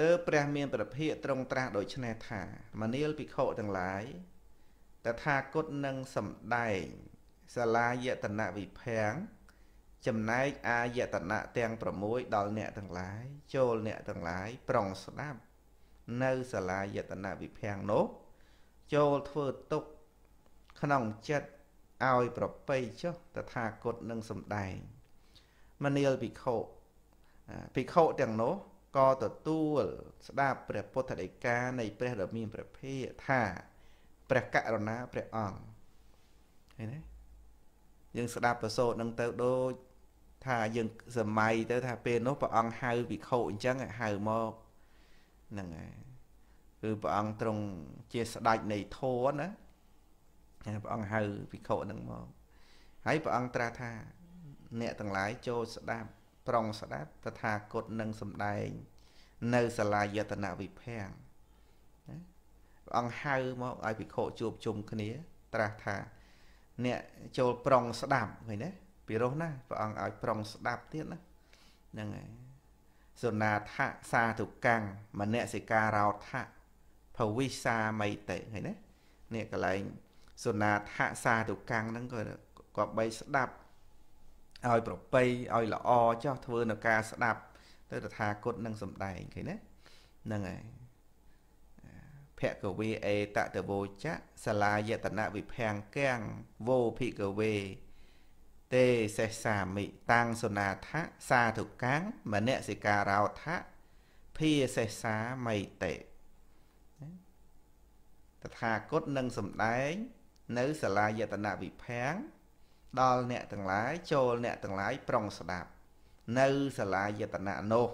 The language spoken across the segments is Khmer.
ទើបព្រះមានប្រភិយត្រង់ត្រាស់ដូចនេះថាមនាលភិក្ខុទាំងឡាយតថាគតនឹងសំដែងសាលាយតនវិភាំងចំណែកអាយតនៈទាំង6ដល់អ្នកទាំងឡាយចូលអ្នកទាំងឡាយប្រុងស្ដាប់ នៅសាលាយតនវិភាំងនោះចូលធ្វើទុកក្នុងចិត្តឲ្យប្រពៃចុះតថាគតនឹងសំដែងមនាលភិក្ខុភិក្ខុទាំងនោះ ក៏ទទួលស្ដាប់ព្រះពុទ្ធដីកានៃព្រះដ៏មានព្រះភិយថាព្រះករុណាព្រះអង្គឃើញទេយើងស្ដាប់ប្រសូតនឹងទៅដូចថាយើងសម័យទៅថាពេលនោះព្រះអង្គហៅភិក្ខុអញ្ចឹងហៅមកហ្នឹងហើយគឺព្រះអង្គទ្រង់ជាស្ដេចនៃធម៌ណាព្រះអង្គហៅភិក្ខុហ្នឹងមកហើយព្រះអង្គត្រាស់ថា អ្នកទាំងឡាយចូលស្ដាប់ ប្រុងស្ដាប់តថាគតនឹងសំដែង នៅសាលាយតនវិភាំងព្រះអង្គហៅមកឲ្យភិក្ខុជួបជុំគ្នា ត្រាស់ថា អ្នកចូលប្រុងស្ដាប់ឃើញទេពីរោះណាព្រះអង្គឲ្យប្រុងស្ដាប់ទៀតណាហ្នឹងហើយសុណាថៈសាធុកាំងមនសិការោថៈភវិសាមិតិឃើញទេនេះកន្លែងសុណាថៈសាធុកាំងហ្នឹងក៏ក៏បីស្ដាប់ ឲ្យប្រពៃឲ្យល្អចោះធ្វើនៅការស្ដាប់ ទៅតថាគតនឹងសំដែងឃើញណាហ្នឹងហើយភគវេអេតតវោចៈសាលាយតនវិភាំងកាំងវោភិកវេទេសេសាមិតាំងសុណាថៈសាធុកាំងមនសិការោថៈភាសេសាមិតិតថាគតនឹងសំដែង នៅសាលាយតនវិភាំង ដល់អ្នកទាំងឡាយចូលអ្នកទាំងឡាយប្រុងស្ដាប់ នៅសាលាយតនៈនោះ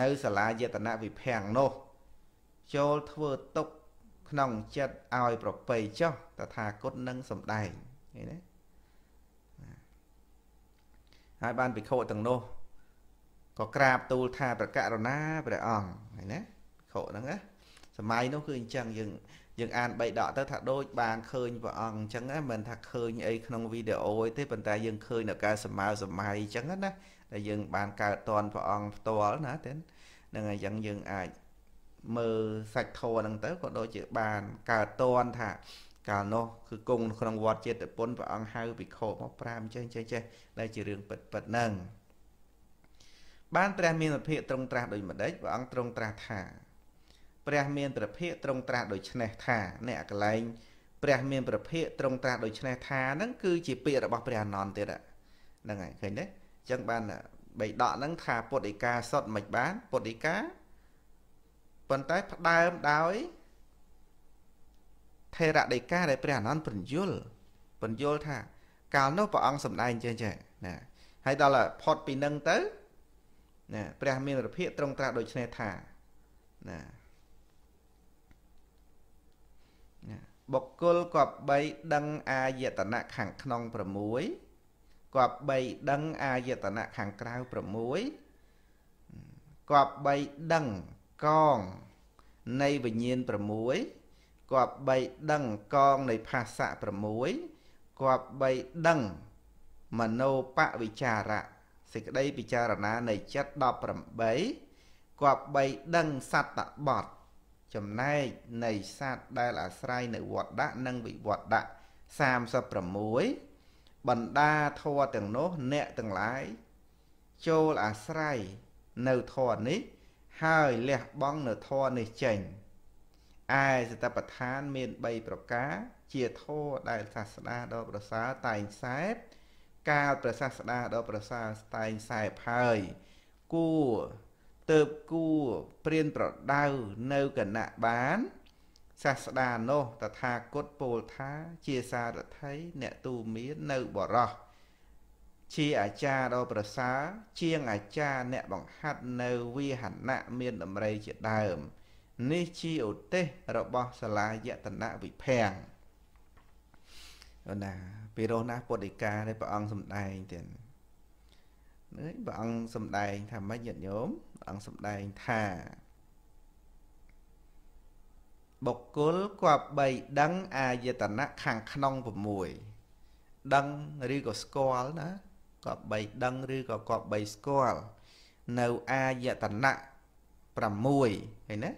នៅសាលាយតនៈវិភាំងនោះ ចូលធ្វើទុកក្នុងចិត្តឲ្យប្រពៃចុះតថាគតនឹងសំដែងឃើញទេហើយបានភិក្ខុទាំងនោះក៏ក្រាបទូលថាប្រករុណាព្រះអង្គឃើញណាភិក្ខុហ្នឹងណា សម័យនោះគឺអញ្ចឹងយើងយើងអានបីដកទៅថាដូចបានឃើញព្រះអង្គអញ្ចឹងណាមិនថាឃើញអីក្នុងវីដេអូទេប៉ុន្តែយើងឃើញនៅការសម័យសម័យអញ្ចឹងណាដែលយើងបានកើតតនព្រះអង្គផ្ទាល់ណាទេនឹងអញ្ចឹងយើងអាចមើលសាច់ធរហ្នឹងទៅក៏ដូចជាបានកើតតនថាកាលនោះគឺគង់ក្នុងវត្តចេតពុនព្រះអង្គហៅភិក្ខុមកប្រាំចេះចេះចេះដែលជារឿងពិតពិតហ្នឹងបានព្រះមានភិក្ខត្រង់ត្រាស់ដូចម្ដេចព្រះអង្គទ្រង់ត្រាស់ថា ព្រះមានព្រះភិក្ខត្រង់ត្រាស់ដូចនេះថាអ្នកកលែងព្រះមានព្រះភិក្ខត្រង់ត្រាស់ដូចនេះថាហ្នឹងគឺជាពាក្យរបស់ព្រះអនន្តទៀតហ្នឹងហើយឃើញទេអញ្ចឹងបានបីដកហ្នឹងថាពុទ្ធិកាសុតមិនបានពុទ្ធិកាប៉ុន្តែផ្ដើមដោយថេរដីកាដែលព្រះអនន្តបញ្យលបញ្យលថាកាលនោះព្រះអង្គសម្ដែងចេះចេះណាហើយដល់ផុតពីនឹងទៅណាព្រះមានរភិកត្រង់ត្រាស់ដូចនេះថាណា បុគ្គលគប្បីដឹងអាយតនៈខាងក្នុង6គប្បីដឹងអាយតនៈខាងក្រៅ6គប្បីដឹងកងនៃវិញ្ញាណ6គប្បីដឹងកងនៃភាសៈ6គប្បីដឹងមโนបវិចារៈសេចក្តីពិចារណានៃចិត្ត18គប្បីដឹងសត្តបត្តិ ចំណែកនៃសត្វដែលអាស្រ័យនៅវត្តដាក់និងវិវត្តដាក់36បណ្ដាធម៌ទាំងនោះអ្នកទាំងឡាយចូលអាស្រ័យនៅធម៌នេះ ហើយលះបង់នៅធម៌នេះចេញឯសតបដ្ឋានមាន3ប្រការ ជាធម៌ដែលសាស្តាដ៏ប្រសើរតែងសែបកាលព្រះសាស្តាដ៏ប្រសើរតែងសែបហើយគួរ ទៅគួព្រានប្រដៅនៅគណៈបានសាស្តានោះតថាគតពោលថាជាសារថីអ្នកទូមាននៅបរោះជាអាចារ្យដ៏ប្រសើរជាងអាចារ្យអ្នកបង្ហាត់នៅវិហណៈមានតម្រៃជាដើម នេះជាឧទេសរបស់សាលាយតនវិភាំងអូណាពីរោះណាពុទ្ធិកាដែលព្រះអង្គសម្ដែងទៀតនេះ ព្រះអង្គសម្ដែងថាម៉េចញាតិញោមអង្គសម្ដែងថាបុគ្គលគប្បីដឹងអាយតនៈខាងក្នុង6ដឹងឬក៏ស្គាល់ណាគប្បីដឹងឬក៏គប្បីស្គាល់នៅអាយតនៈ6ឃើញណា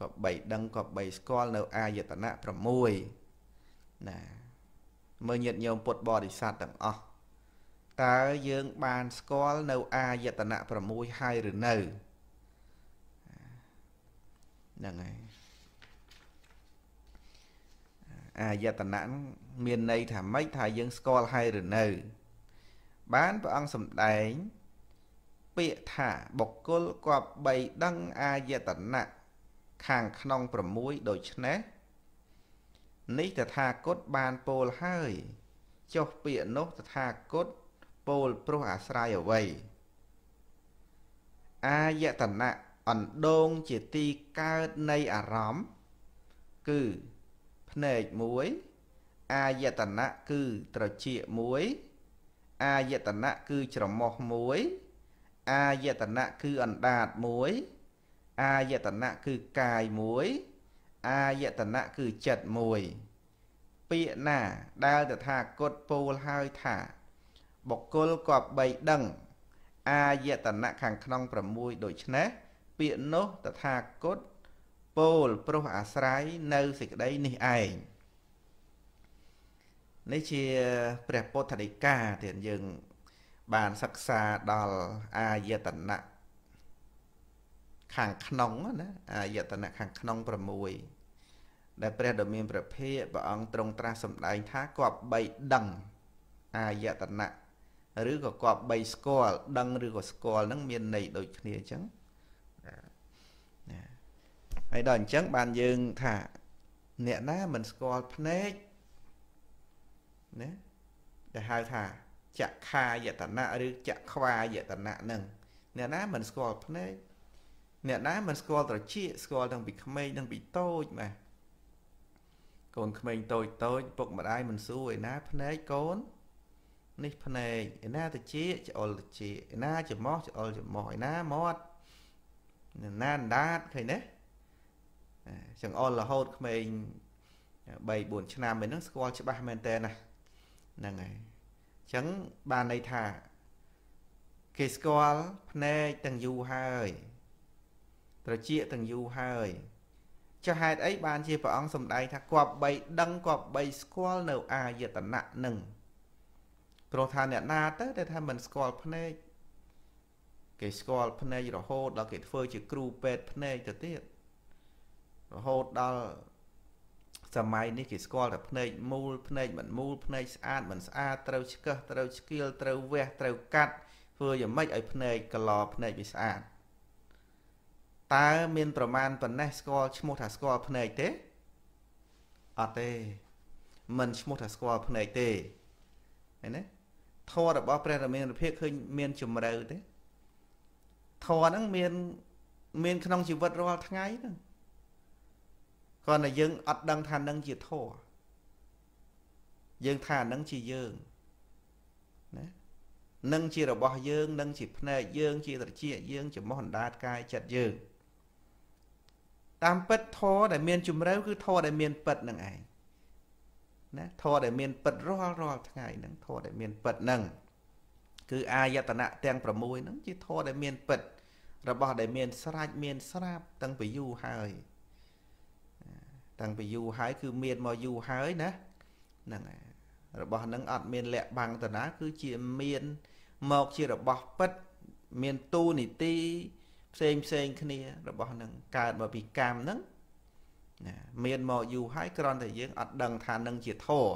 ក៏បីដឹងក៏បីស្គាល់នៅអាយតនៈ6ណាមើលញាតិញោមពុទ្ធបរិស័ទទាំងអស់ តើយើងបានស្គាល់នៅអាយតនៈ6ហើយឬនៅហ្នឹងហើយអាយតនៈមានន័យថាម៉េចថាយើងស្គាល់ហើយឬនៅ បានព្រះអង្គសម្ដែង ពាក្យថាបុគ្គលគប្បីដឹងអាយតនៈខាងក្នុង6ដូច្នេះនេះតថាគតបានពោលហើយចុះពាក្យនោះតថាគត ពោលព្រោះអាស្រ័យអ្វីអាយតនៈអណ្ដូងជាទីកើតនៃអារម្មណ៍គឺភ្នែកមួយអាយតនៈគឺត្រចៀកមួយអាយតនៈគឺច្រមុះមួយអាយតនៈគឺអណ្ដាតមួយអាយតនៈគឺកាយមួយអាយតនៈគឺចិត្តមួយពាក្យណាដែលតថាគតពោលហើយថា បុគ្គលគប្បីដឹង អាយតនៈខាងក្នុង6ដូច្នេះពាក្យនោះតថាគតពោលព្រោះអាស្រ័យនៅសេចក្តីនេះឯងនេះជាព្រះពុទ្ធដីកាទៀតយើង បានសិក្សាដល់អាយតនៈខាងក្នុងណាអាយតនៈខាងក្នុង6ដែលព្រះដ៏មានព្រះភិយព្រះអង្គទ្រង់ត្រាស់សម្ដែងថាគប្បីដឹងអាយតនៈ ឬក៏គប្បីស្គាល់ដឹងឬក៏ស្គាល់ហ្នឹងមានន័យដូចគ្នាអញ្ចឹងណាហើយដល់អញ្ចឹងបានយើងថា អ្នកណាមិនស្គាល់ភ្នែកណាដែលហៅថាចក្ខាយតនៈឬចក្ខ្វាយតនៈហ្នឹងអ្នកណាមិនស្គាល់ភ្នែកអ្នកណាមិនស្គាល់ត្រចៀកស្គាល់ទាំងពីក្មេងទាំងពីតូចបាទកូនក្មេងតូចតូចពុកម្ដាយមិនសួរឯណាភ្នែកកូន នេះភ្នែកឯណាត្រចៀកច្អុលត្រចៀកឯណាច្រមុះច្អុលច្រមុះឯណាមាត់ណាអណ្ដាតឃើញទេចង្អុលរហូតក្មេង3 4ឆ្នាំឯហ្នឹងស្គាល់ច្បាស់មែនតើណាហ្នឹងហើយអញ្ចឹងបានន័យថាគេស្គាល់ភ្នែកទាំងយូរហើយត្រចៀកទាំងយូរហើយចុះហេតុអីបានជាព្រះអង្គសម្ដែងថាគប្បីដឹងគប្បីស្គាល់នៅអាយតនៈនឹង ព្រោះថាអ្នកណាទៅដែលថាមិនស្គាល់ភ្នែកគេស្គាល់ភ្នែករហូតដល់គេធ្វើជាគ្រូពេទ្យភ្នែកទៅទៀតរហូតដល់សម័យនេះគេស្គាល់តែភ្នែកមូលភ្នែកមិនមូលភ្នែកស្អាតមិនស្អាតត្រូវឆ្កឹះត្រូវឆ្កៀលត្រូវវះត្រូវកាត់ធ្វើយ៉ាងម៉េចឲ្យភ្នែកកឡភ្នែកវាស្អាតតើមានប្រមាណប៉ុណ្ណេះស្គាល់ឈ្មោះថាស្គាល់ភ្នែកទេអត់ទេមិនឈ្មោះថាស្គាល់ភ្នែកទេឃើញទេ ធម៌របស់ព្រះរាមាភិភាពឃើញមានជំរឿទេធម៌ហ្នឹងមាន មាន ក្នុងជីវិតរាល់ថ្ងៃហ្នឹងគ្រាន់តែយើងអត់ដឹងថានឹងជាធម៌យើងថានឹងជាយើងណានឹងជារបស់យើងនឹងជាភ្នែកយើងជាត្រចៀកយើងជាមោះអណ្ដាតកាយចិត្តយើងតាមពិតធម៌ដែលមានជំរឿគឺធម៌ដែលមានពិតនឹងឯង ណាធម៌ដែលមានពិតរាល់រាល់ថ្ងៃហ្នឹងធម៌ដែលមានពិតហ្នឹងគឺអាយតនៈទាំង6ហ្នឹងជាធម៌ដែលមានពិត របស់ដែលមានស្រាច់មានស្រាប់ តាំងពីយូរហើយតាំងពីយូរហើយគឺមានមកយូរហើយណាហ្នឹងហើយរបស់ហ្នឹងអត់មានលាក់បាំងតាណាគឺជាមានមកជារបស់ពិត មានទូនីតិផ្សេងផ្សេងគ្នារបស់ហ្នឹងកើតមកពីកម្មហ្នឹង ណាមានមកយូរហើយគ្រាន់តែយើងអត់ដឹងថានឹងជាធរ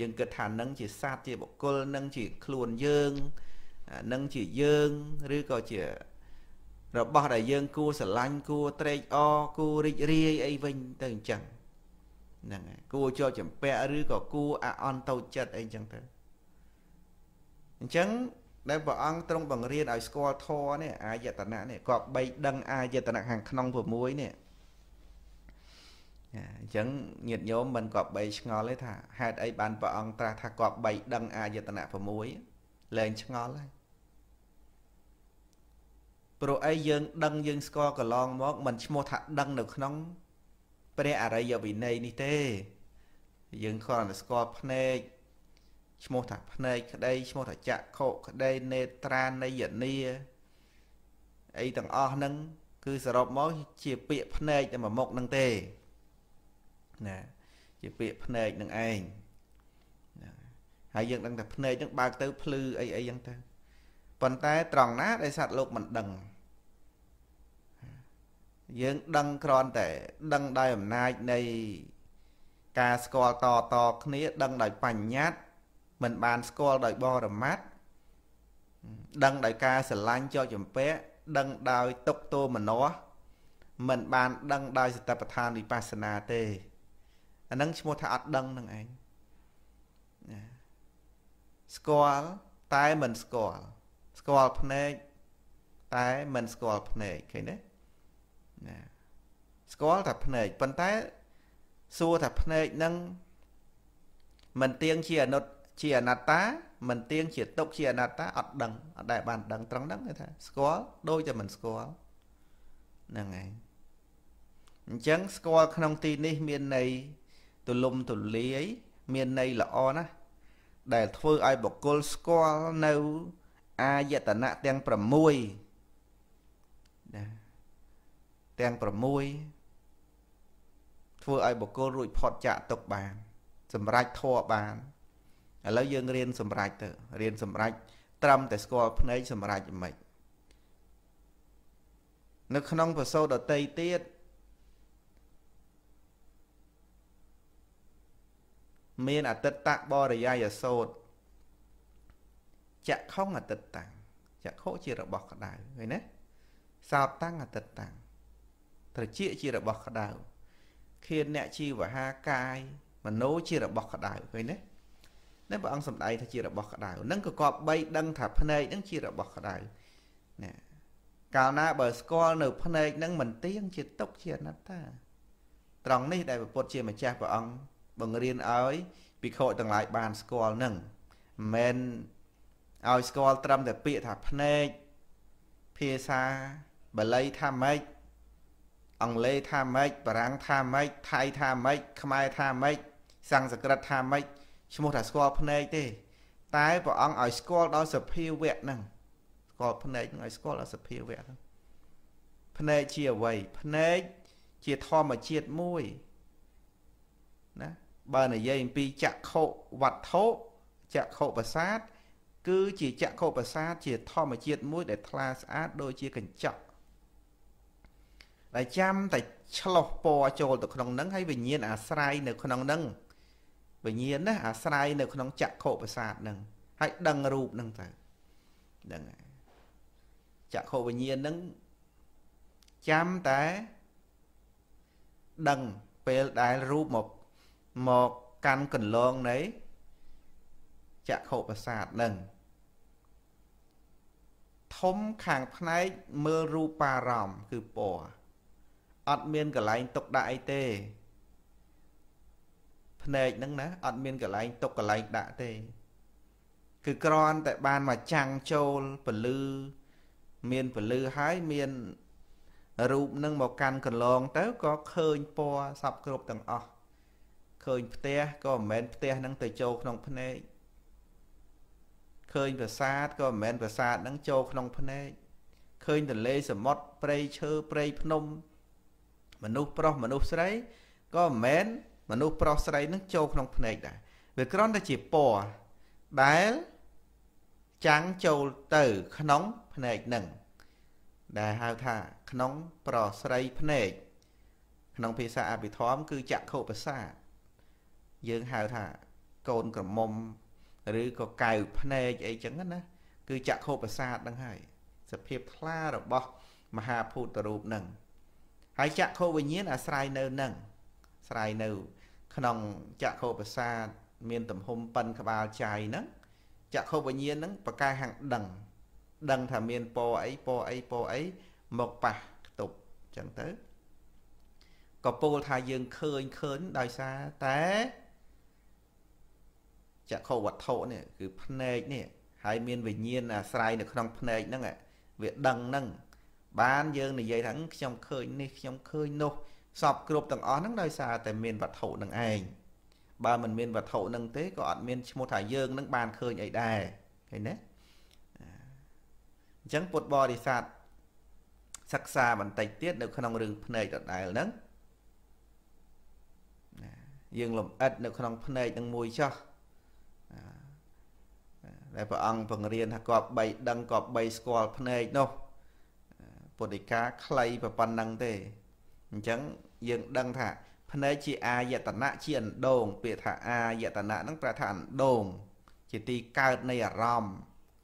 យើងគិតថានឹងជាសត្វជាបុគ្គលនឹងជាខ្លួនយើងនឹងជាយើងឬក៏ជារបស់ដែលយើងគួរស្រឡាញ់គួរត្រេកអរគួររីករាយអីវិញទៅអញ្ចឹងហ្នឹងហើយគួរជាប់ចម្ពាក់ឬក៏គួរអអន់តូចចិត្តអីអញ្ចឹងទៅអញ្ចឹងដែលព្រះអង្គទ្រង់បង្រៀនឲ្យស្គាល់ធម៌នេះអាយតនៈនេះក៏បីដឹងអាយតនៈខាងក្នុង6នេះ អញ្ចឹងញាតិញោមមិនក៏បីឆ្ងល់ទេថាហេតុអីបានព្រះអង្គត្រាស់ថាក៏បីដឹងអាយតនៈ6លែងឆ្ងល់ហើយព្រោះអីយើងដឹងយើងស្គាល់កន្លងមកមិនឈ្មោះថាដឹងនៅក្នុងព្រះអរិយវិន័យនេះទេ យើងគ្រាន់តែស្គាល់ភ្នែកឈ្មោះថាភ្នែកក្តីឈ្មោះថាចក្ខុក្តីនេត្រានយនីអីទាំងអស់ហ្នឹងគឺសរុបមកជាពាក្យភ្នែកតែមួយមុខនឹងទេ ណាជាពាក្យភ្នែកនឹងឯងហើយយើងដឹងថាភ្នែកហ្នឹងបើកទៅភ្លឺអីអីចឹងទៅប៉ុន្តែត្រង់ណាដែលសត្វលោកមិនដឹងយើងដឹងគ្រាន់តែដឹងដោយអំណាចនៃការស្គាល់តតគ្នាដឹងដោយបញ្ញត្តិមិនបានស្គាល់ដោយបរមត្តដឹងដោយការស្រឡាញ់ចោចចម្ពាក់ដឹងដោយទុកទោមនោមិនបានដឹងដោយសតិប្បដ្ឋានវិបស្សនាទេ អានឹងឈ្មោះថាអត់ដឹងនឹងឯងស្គាល់តែមិនស្គាល់ស្គាល់ភ្នែកតែមិនស្គាល់ភ្នែកឃើញទេណាស្គាល់តែភ្នែកប៉ុន្តែសួរថាភ្នែកនឹងមិនទៀងជាអនុត្តជាអនត្តាមិនទៀងជាទុកជាអនត្តាអត់ដឹងអត់ដែលបានដឹងត្រង់ហ្នឹងគេថាស្គាល់ដូចតែមិនស្គាល់ហ្នឹងហើយអញ្ចឹងស្គាល់ក្នុងទីនេះមានន័យ ទូលំទូលាយមានន័យល្អណាស់ដែលធ្វើឲ្យបុគ្គលស្គាល់នៅអាយតនៈទាំង6ណាទាំង6ធ្វើឲ្យបុគ្គលរួចផុតចាកទុកបាន សម្រេចធัวបានឥឡូវយើងរៀនសម្រេចទៅរៀនសម្រេចត្រឹមតែស្គាល់ភ្នែកសម្រេចមិននៅក្នុងប្រសូតដតីទៀត មានអតិតតបរិយាយសោតចក្ខុងអតិតតាំងចក្ខុជារបស់ក្តៅឃើញទេសោតតាំងអតិតតាំងត្រជាជារបស់ក្តៅខៀនអ្នកជីវហាកាយមโนជារបស់ក្តៅឃើញទេនេះព្រះអង្គសម្ដែងថាជារបស់ក្តៅនឹងក៏គប្បីដឹងថាភ្នែកនឹងជារបស់ក្តៅណាកាលណាបើស្គាល់នៅភ្នែកនឹងមិនទៀងជាទុកជាអនត្តាត្រង់នេះដែលពុទ្ធជាម្ចាស់ព្រះអង្គ បង្រៀនឲ្យភិក្ខុទាំងឡាយបានស្គាល់នឹងមិនមែនឲ្យស្គាល់ត្រឹមតែពាក្យថាភ្នែកភាសាបាលីថាម៉េចអង់គ្លេសថាម៉េចបារាំងថាម៉េចថៃថាម៉េចខ្មែរថាម៉េចសំស្ក្រឹតថាម៉េចឈ្មោះថាស្គាល់ភ្នែកទេ តែព្រះអង្គឲ្យស្គាល់ដល់សភាវៈហ្នឹងស្គាល់ភ្នែកហ្នឹងឲ្យស្គាល់ដល់សភាវៈហ្នឹងភ្នែកជាអ្វីភ្នែកជាធម្មជាតិមួយណា បើនិយាយអំពីចក្ខុវត្ថុចក្ខុប្រសាទគឺជាចក្ខុប្រសាទជាធម្មជាតិមួយ ដែលថ្លាស្អាតដូចជាកញ្ចក់ដែលចាំតែឆ្លោះពណ៌ចូលទៅក្នុងហ្នឹងហើយវិញ្ញាណអាស្រ័យនៅក្នុងហ្នឹងវិញ្ញាណណាអាស្រ័យនៅក្នុងចក្ខុប្រសាទហ្នឹងហើយដឹងរូបហ្នឹងទៅហ្នឹងហើយចក្ខុវិញ្ញាណហ្នឹងចាំតែដឹងពេលដែលរូបមក មកកាន់កន្លងនៃចក្ខុប្រសាទនឹងធំខាងផ្នែកមើលរូបារម្មណ៍គឺពណ៌អត់មានកន្លែងទុកដាក់អីទេភ្នែកហ្នឹងណាអត់មានកន្លែងទុកកន្លែងដាក់ទេ គឺគ្រាន់តែបានមកចាំងចូលពលឺមានពលឺហើយមានរូបនឹងមកកាន់កន្លងទៅក៏ឃើញពណ៌សពគ្រប់ទាំងអស់ ឃើញផ្ទះក៏មិនមែនផ្ទះនឹងទៅចូលក្នុងភ្នែកឃើញប្រាសាទក៏មិនមែនប្រាសាទនឹងចូលក្នុងភ្នែកឃើញទន្លេសមុទ្រព្រៃឈើព្រៃភ្នំ មនុស្សប្រុសមនុស្សស្រីក៏មិនមែនមនុស្សប្រុសស្រីនឹងចូលក្នុងភ្នែកដែរវាគ្រាន់តែជាពណ៌ដែលចាំងចូលទៅក្នុងភ្នែកនឹងដែលហៅថាក្នុង ប្រស្រីភ្នែកក្នុងភាសាអភិធម្មគឺចក្ខុប្រសាទ យើងហៅថាកូនក្រមុំឬក៏កៅភ្នែកអីចឹងណាគឺចក្ខុប្រសាទហ្នឹងហើយសភាពថ្លារបស់មហាភូតរូបហ្នឹងហើយចក្ខុវិញ្ញាណអាស្រ័យនៅនឹងស្រ័យនៅ ក្នុងចក្ខុប្រសាទមានទំហំប៉ិនក្បាលចាយហ្នឹងចក្ខុវិញ្ញាណហ្នឹងប្រកែហាំងដឹងដឹងថាមានពណ៌អីពណ៌អីពណ៌អីមកប៉ះខ្ទប់អញ្ចឹងទៅក៏ពោលថាយើងឃើញឃើញដោយសារតែ ចក្ខុវត្ថុនេះគឺភ្នែកនេះហើយមានវិញ្ញាណអាស្រ័យនៅក្នុងភ្នែកហ្នឹងវាដឹងហ្នឹងបានយើងនិយាយថាខ្ញុំឃើញនេះខ្ញុំឃើញនោះសពគ្រប់ទាំងអស់ហ្នឹងដោយសារតែមានវត្ថុនឹងឯងបើមិនមានវត្ថុនឹងទេក៏អត់មានឈ្មោះថាយើងនឹងបានឃើញអីដែរឃើញទេអញ្ចឹងពុទ្ធបរិស័ទសិក្សាបន្តិចទៀតនៅក្នុងរឿងភ្នែកដដែលហ្នឹងយើងលំអិតនៅក្នុងភ្នែកនឹងមួយចោះ ដែលព្រះអង្គបង្រៀនថាគប្បីដឹងគប្បីស្គាល់ភ្នែកនោះពុទ្ធិកាខ្លីប៉ុណ្ណឹងទេអញ្ចឹងយើងដឹងថាភ្នែកជាអាយតនៈជាអណ្ដូងពាក្យថាអាយតនៈហ្នឹងប្រែថាអណ្ដូងជាទីកើតនៃអារម្មណ៍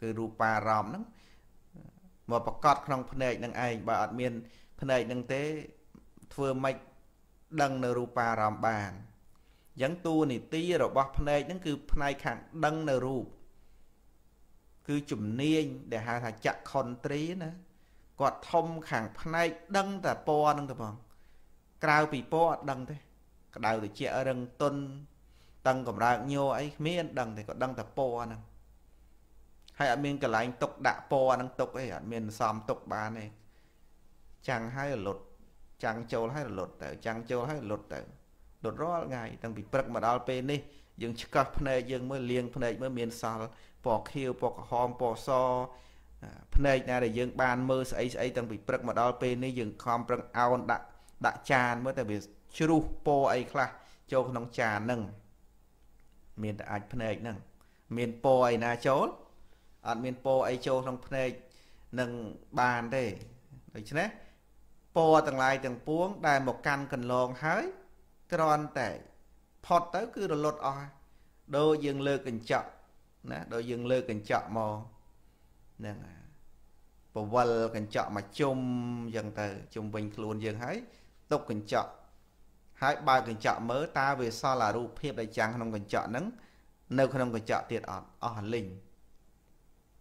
គឺរូបារម្មណ៍ហ្នឹងមកប្រកាសក្នុងភ្នែកនឹងឯងបើអត់មានភ្នែកនឹងទេធ្វើម៉េចដឹងនៅរូបារម្មណ៍បានអញ្ចឹងតួនាទីរបស់ភ្នែកហ្នឹងគឺផ្នែកខាងដឹងនៅរូប គឺជំនាញដែលហៅថាចក្ខុនត្រីណាគាត់ធំខាងផ្នែកដឹងតែពណ៌ហ្នឹងទៅបងក្រៅពីពណ៌អត់ដឹងទេក្តៅត្រជាក់រឹងទុនតឹងកម្រើកញ័រអីគ្មានដឹងទេគាត់ដឹងតែពណ៌ហ្នឹងហើយអត់មានកន្លែងទុកដាក់ពណ៌ហ្នឹងទុកអីអត់មានសំទុកបានទេចាំងហើយរលត់ចាំងចូលហើយរលត់ទៅចាំងចូលហើយរលត់ទៅរត់រាល់ថ្ងៃតាំងពីព្រឹកមកដល់ពេលនេះយើងឆ្កឹះភ្នែកយើងមើលលៀងភ្នែកមើលមានសល់ ពណ៌ខៀវពណ៌ក្រហមពណ៌សភ្នែកណាដែលយើងបានមើលស្អីស្អីតាំងពីព្រឹកមកដល់ពេលនេះយើងខំប្រឹងអោនដាក់ដាក់ចានមើលតែវាជ្រុះពណ៌អីខ្លះចូលក្នុងចានហ្នឹងមានតែអាចភ្នែកហ្នឹងមានពណ៌អីណាចូលអត់មានពណ៌អីចូលក្នុងភ្នែកនឹងបានទេដូច្នេះពណ៌ទាំងឡាយទាំងពួង ដែលមកកាន់កន្លងហើយគ្រាន់តែផុតទៅគឺរលត់អស់ដូចយើងលើកកញ្ចក់ ណាដូចយើងលើកកញ្ចក់មកហ្នឹងបវលកញ្ចក់មកជុំអញ្ចឹងទៅជុំវិញខ្លួនយើងហើយទុកកញ្ចក់ហើយបើកកញ្ចក់មើលតើវាសល់អារូបភាពដែលចាំងក្នុងកញ្ចក់ហ្នឹងនៅក្នុងកញ្ចក់ទៀតអត់អស់លីង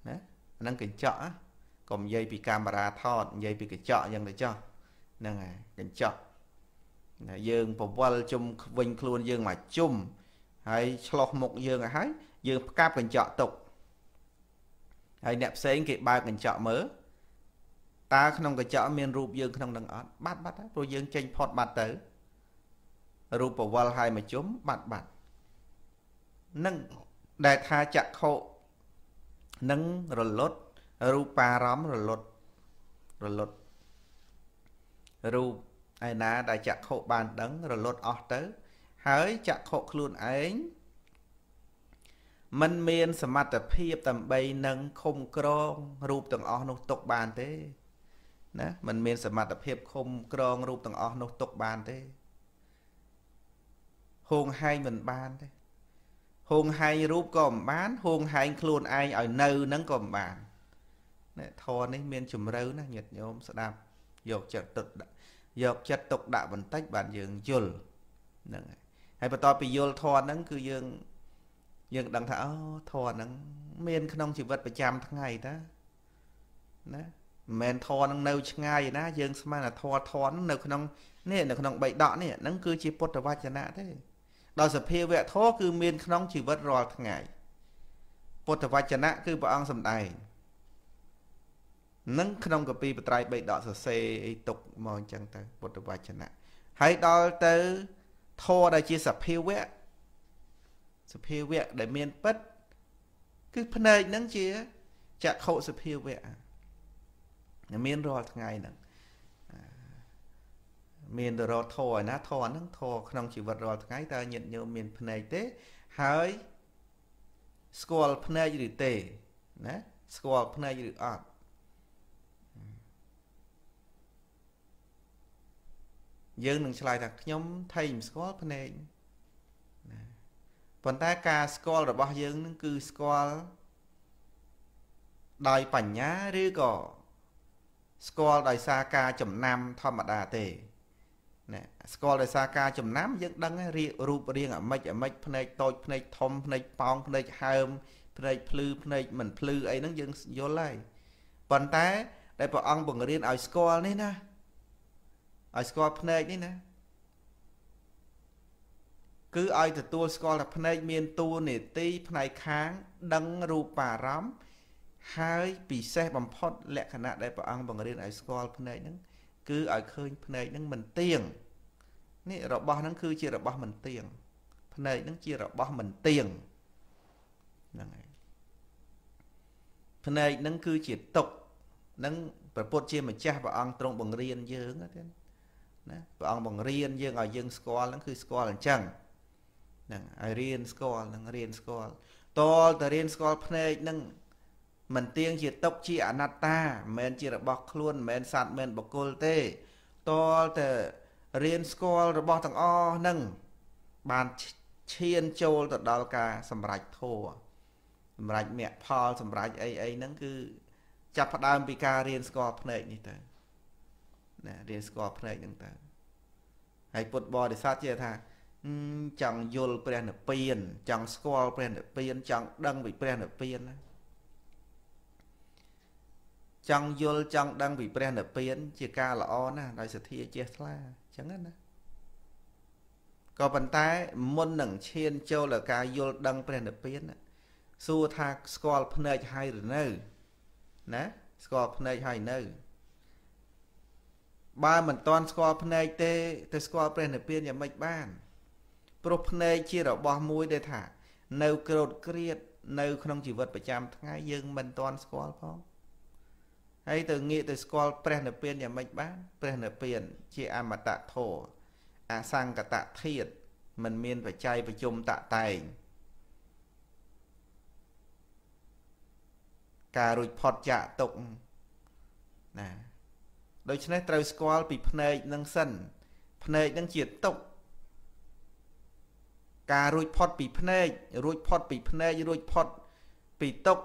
ណាហ្នឹងកញ្ចក់កុំនិយាយពីកាមេរ៉ាថតនិយាយពីកញ្ចក់អញ្ចឹងទៅចុះហ្នឹងហើយកញ្ចក់យើងបវលជុំវិញខ្លួនយើងមកជុំហើយឆ្លោះមុខយើងឲ្យហើយ យើងផ្កាប់កញ្ចក់ទុកហើយអ្នកផ្សេងគេបើកកញ្ចក់មើលតើក្នុងកញ្ចក់មានរូបយើងក្នុងនឹងអត់បាត់បាត់ហើយព្រោះយើងចេញផុតបាត់ទៅរូបបវលហើយមកជុំបាត់បាត់នឹងដែលថាចក្ខុនឹងរលត់រូបារម្មណ៍រលត់រលត់រូបឯណាដែលចក្ខុបានដឹងរលត់អស់ទៅ ហើយចក្ខុខ្លួនឯង มันមានសមត្ថភាពដើម្បីនឹងឃុំក្រងរូបទាំងអស់នោះទុកបានទេណាมันមានសមត្ថភាពឃុំក្រងរូបទាំងអស់នោះទុកបានទេហួងហែងមិនបានទេហួងហែងរូបក៏មិនបានហួងហែងខ្លួនឯងឲ្យនៅនឹងក៏មិនបាននេះធរនេះមានជំរឿណាញាតិញោមស្ដាប់យកចិត្តទុកដាក់យកចិត្តទុកដាក់បន្តិចបានយើងយល់ហ្នឹងហើយបន្ទាប់ពីយល់ធរហ្នឹងគឺយើង យើងដឹងថាអូធរហ្នឹងមានក្នុងជីវិតប្រចាំថ្ងៃតាណាមិនមែនធរនឹងនៅឆ្ងាយណាយើងស្មានថាធរធរនៅក្នុងនេះនៅក្នុងបៃដកនេះហ្នឹងគឺជាពុទ្ធវចនៈទេដល់សភាវៈធរគឺមានក្នុងជីវិតរាល់ថ្ងៃពុទ្ធវចនៈគឺព្រះអង្គសម្ដែងនឹងក្នុងកពីបត្រៃបីដកសរសេរអីទុកមកអញ្ចឹងទៅពុទ្ធវចនៈហើយដល់ទៅធរដែលជាសភាវៈ សភាវៈដែលមានពិតគឺភ្នែកហ្នឹងជាចក្ខុសភាវៈមានរាល់ថ្ងៃហ្នឹងមានរត់ធរណាធរហ្នឹងធរក្នុងជីវិតរាល់ថ្ងៃតើញាតិញោមមានភ្នែកទេហើយស្គាល់ភ្នែកឬទេណាស្គាល់ភ្នែកឬអត់យើងនឹងឆ្លើយថាខ្ញុំថៃមិនស្គាល់ភ្នែកណា ប៉ុន្តែការស្គាល់របស់យើងនឹងគឺស្គាល់ដោយបញ្ញាឬក៏ស្គាល់ដោយសារការចំណាំធម្មតាទេណាស្គាល់ដោយសារការចំណាំយើងដឹងរូបរាងអាមិចអាមិចភ្នែកតូចភ្នែកធំភ្នែកប៉ោងភ្នែកហើមភ្នែកភ្លឺភ្នែកមិនភ្លឺអីហ្នឹងយើងយល់ហើយប៉ុន្តែដែលព្រះអង្គបង្រៀនឲ្យស្គាល់នេះណាឲ្យស្គាល់ភ្នែកនេះណា គឺឲ្យទទួលស្គាល់ថាភ្នែកមានតួនាទីផ្នែកខាង ដឹងរូបារម្មណ៍ហើយពិសេសបំផុត លក្ខណៈដែលព្រះអង្គបង្រៀនឲ្យស្គាល់ភ្នែកហ្នឹងគឺឲ្យឃើញភ្នែកហ្នឹងមិនទៀងនេះរបស់ហ្នឹងគឺជារបស់មិនទៀងភ្នែកហ្នឹងជារបស់មិនទៀងហ្នឹងហើយភ្នែកហ្នឹងគឺជាទុកហ្នឹងព្រះពុទ្ធជាម្ចាស់ព្រះអង្គទ្រង់បង្រៀនយើងទៀតណាព្រះអង្គបង្រៀនយើងឲ្យយើងស្គាល់ហ្នឹងគឺស្គាល់អញ្ចឹង ហ្នឹងឲ្យរៀនស្គាល់ហ្នឹងរៀនស្គាល់តលតរៀនស្គាល់ភ្នែកហ្នឹងមិនទៀងជាទុកជាអនត្តាមិនមែនជារបស់ខ្លួនមិនមែនសត្វមិនបុគ្គលទេតលតែរៀនស្គាល់របស់ទាំងអស់ហ្នឹងបានឈានចូលទៅដល់ការសម្រេចធម៌សម្រេចមគ្គផលសម្រេចអីអីហ្នឹងគឺចាប់ផ្ដើមពីការរៀនស្គាល់ភ្នែកនេះទៅណារៀនស្គាល់ភ្នែកហ្នឹងទៅហើយពុទ្ធបរិស័ទជាថា ចង់យល់ព្រះនិព្វាន ចង់ស្គាល់ព្រះនិព្វាន ចង់ដឹងពីព្រះនិព្វានណាចង់យល់ចង់ដឹងពីព្រះនិព្វាន ជាការល្អណាស់ដោយសទ្ធាជ្រះថ្លាអញ្ចឹងណាក៏ប៉ុន្តែមុននឹងឈានចូលដល់ការយល់ដឹងព្រះនិព្វានសួរថាស្គាល់ភ្នែកហើយឬនៅណាស្គាល់ភ្នែកហើយនៅបើមិនទាន់ស្គាល់ភ្នែកទេទៅស្គាល់ព្រះនិព្វានយ៉ាងម៉េចបាន ព្រោះភ្នែកជារបស់មួយដែលថា នៅក្រោតក្រៀតនៅក្នុងជីវិតប្រចាំថ្ងៃយើងមិនទាន់ស្គាល់ផងហើយទៅងាកទៅស្គាល់ព្រះនិព្វានយ៉ាងម៉េចបានព្រះនិព្វាន ជាអមតៈធម៌អសង្កតធាតមិនមានបច្ច័យប្រជុំតតែងការរួចផុតចាក់ទុកណាដូច្នេះត្រូវស្គាល់ពីភ្នែកនឹងសិនភ្នែកនឹងជាទុក ការរួចផុតពីភ្នែករួចផុតពីភ្នែករួចផុតពីទុក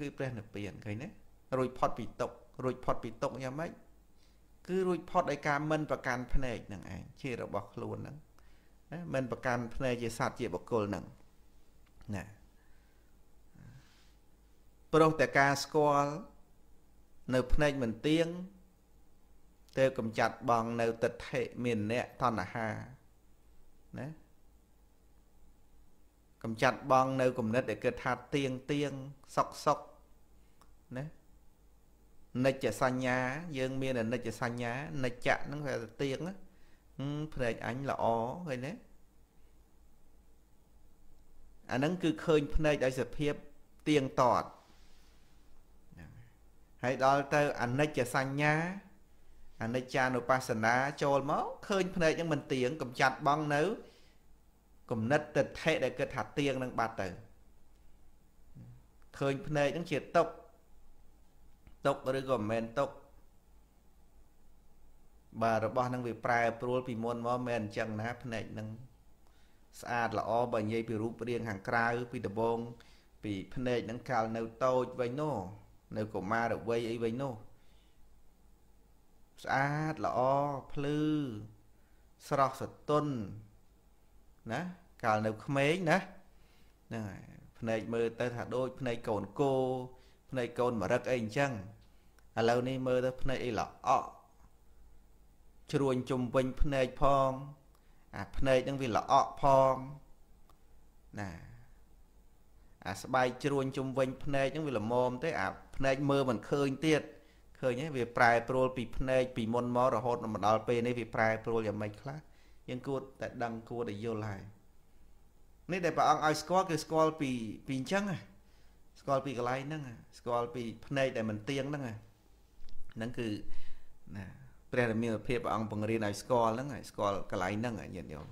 គឺព្រះនិព្វានឃើញទេរួចផុតពីទុករួចផុតពីទុកយ៉ាងម៉េចគឺរួចផុតដោយការមិនប្រកាន់ភ្នែកនឹងឯងជារបស់ខ្លួនហ្នឹងណាមិនប្រកាន់ភ្នែកជាសត្វជាបុគ្គលហ្នឹងណាព្រោះតែការស្គាល់នៅភ្នែកមិនទៀងទៅកំចាត់បងនៅទិដ្ឋិមានអ្នកតណ្ហាណា កំចាត់បងនៅគំនិតដែលគិតថាទៀងទៀងសុកសុកណានិច្ចសញ្ញា យើងមាននិច្ចសញ្ញានិច្ចៈហ្នឹងវាទៀងភ្នែកអញល្អឃើញទេអាហ្នឹងគឺឃើញភ្នែកដោយសភាពទៀងទាត់ហើយដល់ទៅអនិច្ចសញ្ញាអនិច្ចានុបស្សនាចូលមកឃើញភ្នែកហ្នឹងមិនទៀងកំចាត់បងនៅ គំនិតទិដ្ឋិដែលគិតថាទៀងនឹងបាត់ទៅឃើញភ្នែកហ្នឹងជាតុកតុកឬក៏មិនមែនតុកបាទរបស់នឹងវាប្រែប្រួលពីមុនមកមិនអញ្ចឹងណាភ្នែកនឹងស្អាតល្អបើនិយាយពីរូបរាងខាងក្រៅពីដបងពីភ្នែកនឹងកាលនៅតូចវិញនោះនៅកុមារវ័យអីវិញនោះស្អាតល្អភ្លឺស្រស់ស្រទន់ណា កាលនៅក្មេងណាហ្នឹងហើយភ្នែកមើលទៅថាដូចភ្នែកកូនគោភ្នែកកូនមរឹកអីអញ្ចឹងឥឡូវនេះមើលទៅភ្នែកអីល្អក់ជ្រួញជុំវិញភ្នែកផងអាភ្នែកហ្នឹងវាល្អក់ផងណាអាស្បែកជ្រួញជុំវិញភ្នែកហ្នឹងវាល្មមទេអាភ្នែកមើលមិនឃើញទៀតឃើញទេវាប្រែប្រួលពីភ្នែកពីមុនមករហូតមកដល់ពេលនេះវាប្រែប្រួលយ៉ាងម៉េចខ្លះយើងគួរតែដឹងគួរតែយល់ហើយ នេះដែលព្រះអង្គឲ្យស្គាល់គឺស្គាល់ពីពីអញ្ចឹងស្គាល់ពីកន្លែងហ្នឹងស្គាល់ពីភ្នែកដែលមិនទៀងហ្នឹងហ្នឹងគឺណាព្រះរាមាភិបព្រះអង្គបង្រៀនឲ្យស្គាល់ហ្នឹងឲ្យស្គាល់កន្លែងហ្នឹងញាតិញោម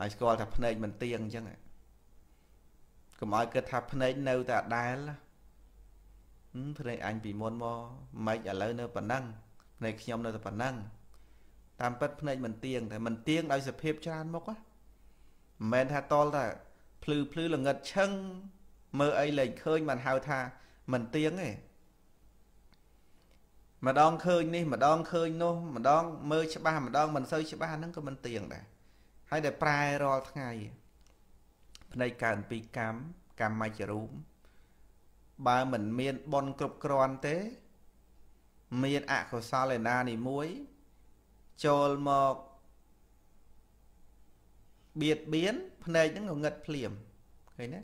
ឲ្យស្គាល់ថាភ្នែកមិនទៀងអញ្ចឹងកុំឲ្យគិតថាភ្នែកនៅតែដែលភ្នែកអញពីមុនមកមិនឥឡូវនៅប៉ុណ្ណឹងភ្នែកខ្ញុំនៅតែប៉ុណ្ណឹងតាមពិតភ្នែកមិនទៀងតែមិនទៀងដោយសភាពច្រើនមុខណា មិនមែនថាតលថាភ្លឺភ្លឺល្ងិតឈឹងមើលអីលែងឃើញបានហៅថាមិនទៀងទេម្ដងឃើញនេះម្ដងឃើញនោះ ម្ដងមើលច្បាស់ម្ដងមិនសូវច្បាស់ហ្នឹងក៏មិនទៀងដែរហើយតែប្រែរាល់ថ្ងៃភ្នែកកើតពីកម្មកម្មមច្ចរូបបើមិនមានបនគ្រប់គ្រាន់ទេ មានអកុសលឯណានីមួយ ចូលមក បៀតបៀនភ្នែកហ្នឹងងឹតភ្លាមឃើញទេ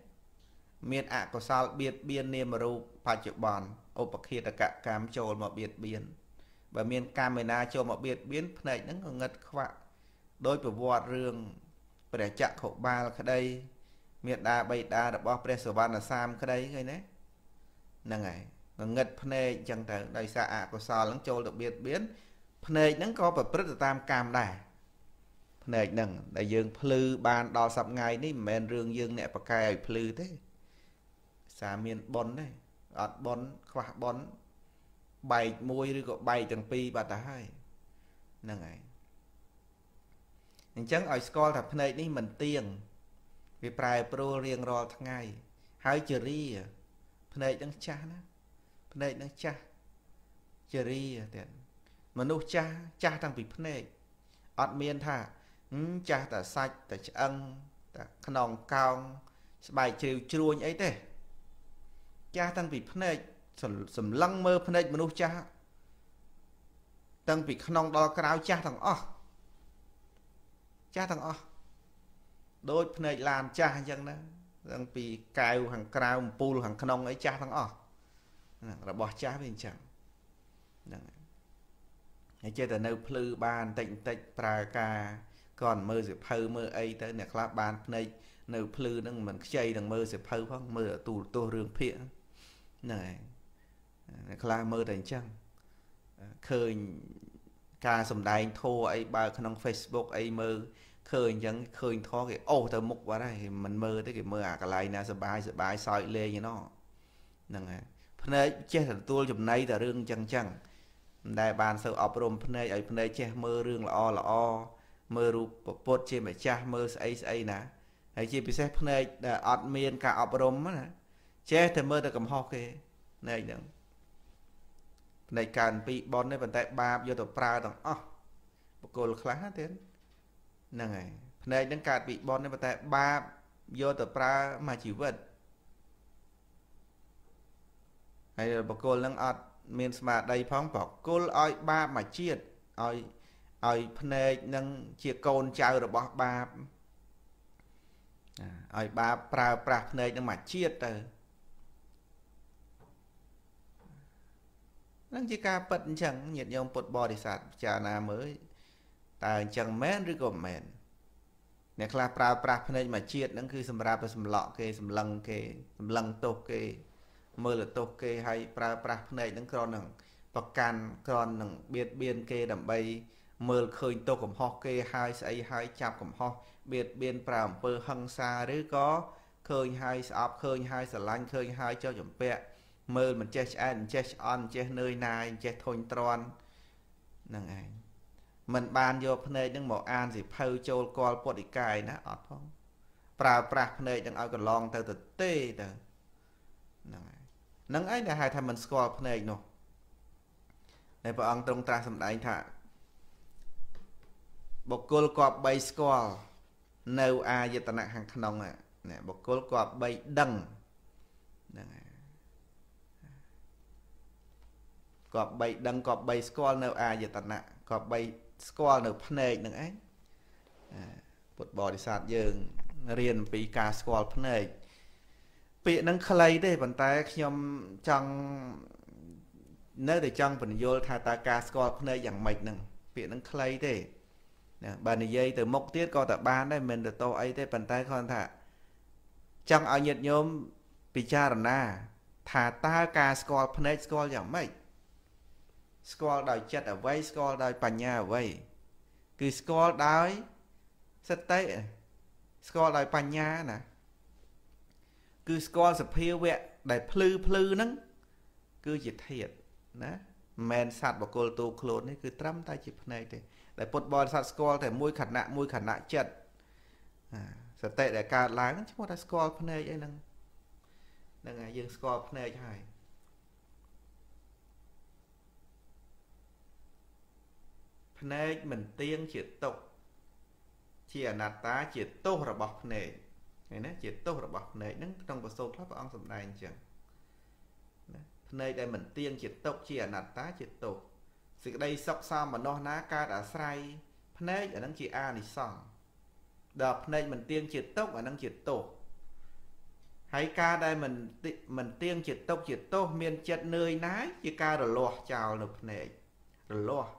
មានអកុសលបៀតបៀននាមរូបបច្ចុប្បន្នឧបឃាតកកម្មចូលមកបៀតបៀនបើមានកម្មឯណាចូលមកបៀតបៀនភ្នែកហ្នឹងក៏ងឹតខ្វាក់ដោយប្រវត្តិរឿងព្រះចក្របាលក្តីមេដាបៃតារបស់ព្រះសវណ្ណសាមក្តីឃើញទេហ្នឹងហើយងឹតភ្នែកអញ្ចឹងទៅដោយសារអកុសលហ្នឹងចូលទៅបៀតបៀនភ្នែកហ្នឹងក៏ប្រព្រឹត្តទៅតាមកម្មដែរ ភ្នែកហ្នឹងដែលយើងភ្លឺបានដល់សប្ថ្ងៃនេះមិនមែនរឿងយើងអ្នកប្រកែឲ្យភ្លឺទេសារមានប៉ុនទេអត់ប៉ុនខ្វះប៉ុនបែកមួយឬក៏បែកទាំងពីរបាត់ទៅហើយហ្នឹងហើយអញ្ចឹងឲ្យស្គាល់ថាភ្នែកនេះមិនទៀងវាប្រែប្រួលរៀងរាល់ថ្ងៃ ហើយជារីភ្នែកនឹងចាស់ណាភ្នែកនឹងចាស់ជារីទៀតមនុស្សចាស់ចាស់តាំងពីភ្នែកអត់មានថា ចាស់តែសាច់តែឆ្អឹងតែខ្នងកោងស្បែកជ្រាវជ្រួញអីទេចាស់តាំងពីភ្នែកសម្លឹងមើលភ្នែកមនុស្សចាស់តាំងពីក្នុងដល់ក្រៅចាស់ទាំងអស់ចាស់ទាំងអស់ដូចភ្នែកឡានចាស់អញ្ចឹងណាតាំងពីកែវខាងក្រៅអំពូលខាងក្នុងអីចាស់ទាំងអស់របស់ចាស់វាអញ្ចឹងហ្នឹងហើយចេះតែនៅភ្លឺបានតិចបន្តិចប្រើការ គាត់មើលសិភៅមើលអីទៅអ្នកខ្លះបានភ្នែកនៅភ្លឺហ្នឹងមិនខ្ចីនឹងមើលសិភៅផងមើលទូរទស្សន៍រឿងភាគហ្នឹងហើយអ្នកខ្លះមើលតែអញ្ចឹងឃើញការសំដែងធัวអីបើក្នុង Facebook អីមើលឃើញអញ្ចឹងឃើញធေါ်គេអូសទៅមុខបាត់ហើយមិនមើលទេគេមើលអាកន្លែងណាសបាយសបាយសើចលេងឯណោះហ្នឹងហើយភ្នែកចេះទទួលចំណៃតែរឿងអញ្ចឹងអញ្ចឹងមិនដែលបានសូវអប់រំភ្នែកឲ្យភ្នែកចេះមើលរឿងល្អល្អ មើលរូបពុទ្ធជាម្ចាស់មើលស្អីស្អីណាហើយជាពិសេសភ្នែកដែលអត់មានការអប់រំណាចេះតែមើលតែកំហុសគេណែហ្នឹងភ្នែកកើនពីបននេះប៉ុន្តែបាបយកទៅប្រើទាំងអស់បកគលខ្លះទៀតហ្នឹងហើយភ្នែកហ្នឹងកើតពីបននេះប៉ុន្តែបាបយកទៅប្រើមួយជីវិតហើយបកគលហ្នឹងអត់មានស្មារតីផងបកគលឲ្យបាបមួយជាតិឲ្យ ឲ្យភ្នែកនឹងជាកូនចៅរបស់បាបឲ្យបាបប្រើប្រាស់ភ្នែកនឹងមួយជាតិទៅនឹងជាការពិតអញ្ចឹងញាតិញោមពុទ្ធបរិស័ទពិចារណាមើលតើអញ្ចឹងមែនឬក៏មិនមែនអ្នកខ្លះប្រើប្រាស់ភ្នែកមួយជាតិហ្នឹងគឺសម្រាប់ទៅសម្លក់គេសម្លឹងគេសម្លឹងទោសគេមើលទោសគេហើយប្រើប្រាស់ភ្នែកហ្នឹងគ្រាន់នឹងប្រកាន់គ្រាន់នឹងបៀតបៀនគេដើម្បី មើលឃើញទោសកំហុសគេហើយស្អីហើយចាប់កំហុសបៀតបៀនប្រើអំពើហិង្សាឬក៏ឃើញហើយស្អប់ឃើញហើយស្រឡាញ់ឃើញហើយចុះចម្ពាក់មើលមិនចេះឆ្អែតមិនចេះឆ្អន់មិនចេះនឿយណាយមិនចេះធុញទ្រាន់ហ្នឹងឯងមិនបានយកភ្នែកហ្នឹងមកអានសិភៅចូលកលពុទ្ធិកាយណាអត់ផងប្រើប្រាស់ភ្នែកហ្នឹងឲ្យកន្លងទៅទៅទេទៅហ្នឹងហើយហ្នឹងឯងដែលហៅថាមិនស្គាល់ភ្នែកនោះហើយព្រះអង្គទ្រង់ត្រាស់សម្ដែងថា បុគ្គលគប្បីស្គាល់នៅអាយតនៈខាងក្នុងណាបុគ្គលគប្បីដឹងហ្នឹងហើយគប្បីដឹងគប្បីស្គាល់នៅអាយតនៈគប្បីស្គាល់នៅភ្នែកនឹងឯងពុទ្ធបរិស័ទយើងរៀនអំពីការស្គាល់ភ្នែកពាក្យហ្នឹងខ្លីទេប៉ុន្តែខ្ញុំចង់នៅតែចង់បញ្យល់ថាតើការស្គាល់ភ្នែកយ៉ាងម៉េចហ្នឹងពាក្យហ្នឹងខ្លីទេ ណាបើនិយាយទៅមុខទៀតក៏តែបានដែរមិនទៅតោអីទេប៉ុន្តែគាត់ថាចង់ឲ្យញាតិញោមពិចារណា ថាតើការស្គាល់ភ្នែកស្គាល់យ៉ាងម៉េចស្គាល់ដោយចិត្តអ្វីស្គាល់ដោយបញ្ញាអ្វីគឺស្គាល់ដោយសតិស្គាល់ដោយបញ្ញាណាគឺស្គាល់សភាវៈដែលភ្លឺភ្លឺហ្នឹងគឺជាធាតណាមិនមែនសត្វបកុលទូខ្លួននេះគឺត្រឹមតែជាភ្នែកទេ ដែលពុទ្ធបរិស័ទស្គាល់តែមួយខណៈមួយខណៈចិត្តសតិដែលកើតឡើងឈ្មោះថាស្គាល់ភ្នែកអីហ្នឹងហ្នឹងហើយយើងស្គាល់ភ្នែកហើយភ្នែកមិនទៀងជាទុកជាអនត្តាជាទោសរបស់ភ្នែកឃើញណាជាទោសរបស់ភ្នែកហ្នឹងក្នុងប្រសូតខ្លះព្រះអង្គសម្ដែងអញ្ចឹងណាភ្នែកដែលមិនទៀងជាទុកជាអនត្តាជាទោស សេចក្តីសុខសមនោះណាកើតអាស្រ័យភ្នែកអានឹងជាអានិសង្សដល់ភ្នែកមិនទៀងជាទុកអានឹងជាទោសហើយការដែលមិនមិនទៀងជាទុកជាទោសមានចិត្តនឿយណាយជាការរលាស់ចោលនៅភ្នែករលាស់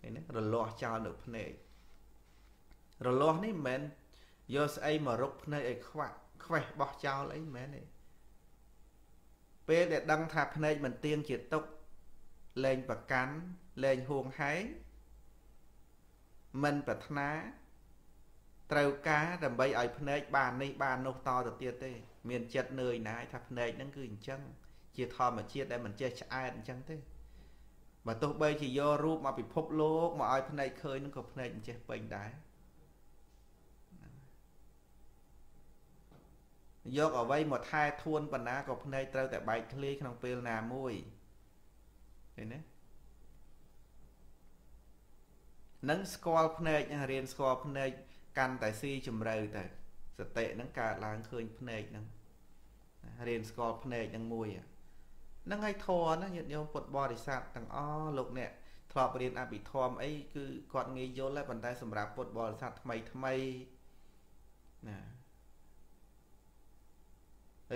ឃើញទេរលាស់ចោលនៅភ្នែករលាស់នេះមិនមែនយកស្អីមករົບភ្នែកឲ្យខ្វាក់ខ្វេះបោះចោលអីមិនមែនទេពេលដែលដឹងថាភ្នែកមិនទៀងជាទុក លែងប្រកាន់លែងហួងហែងមិនប្រាថ្នាត្រូវការដើម្បីឲ្យភ្នែកបាននេះបាននោះតទៅទៀតទេ មានចិត្តនឿយណាយថាភ្នែកហ្នឹងគឺអញ្ចឹងជាធម្មជាតិដែលមិនចេះឆ្អែតអញ្ចឹងទេបើទោះបីជាយករូបមកពិភពលោកមកឲ្យភ្នែកឃើញហ្នឹងក៏ភ្នែកមិនចេះពេញដែរយកអ្វីមកថែធួនបណ្ណាក៏ភ្នែកត្រូវតែបែកធ្លាយក្នុងពេលណាមួយ ឃើញទេនឹងស្គាល់ភ្នែករៀនស្គាល់ភ្នែកកាន់តែស៊ីជម្រៅទៅសតិហ្នឹងកើតឡើងឃើញភ្នែកហ្នឹងរៀនស្គាល់ភ្នែកហ្នឹងមួយហ្នឹងហើយធរណាញាតិញោមពុទ្ធបរិស័ទទាំងអស់លោកអ្នកធ្លាប់រៀនអភិធម្មអីគឺគាត់ងាយយល់ហើយប៉ុន្តែសម្រាប់ពុទ្ធបរិស័ទថ្មីថ្មីណា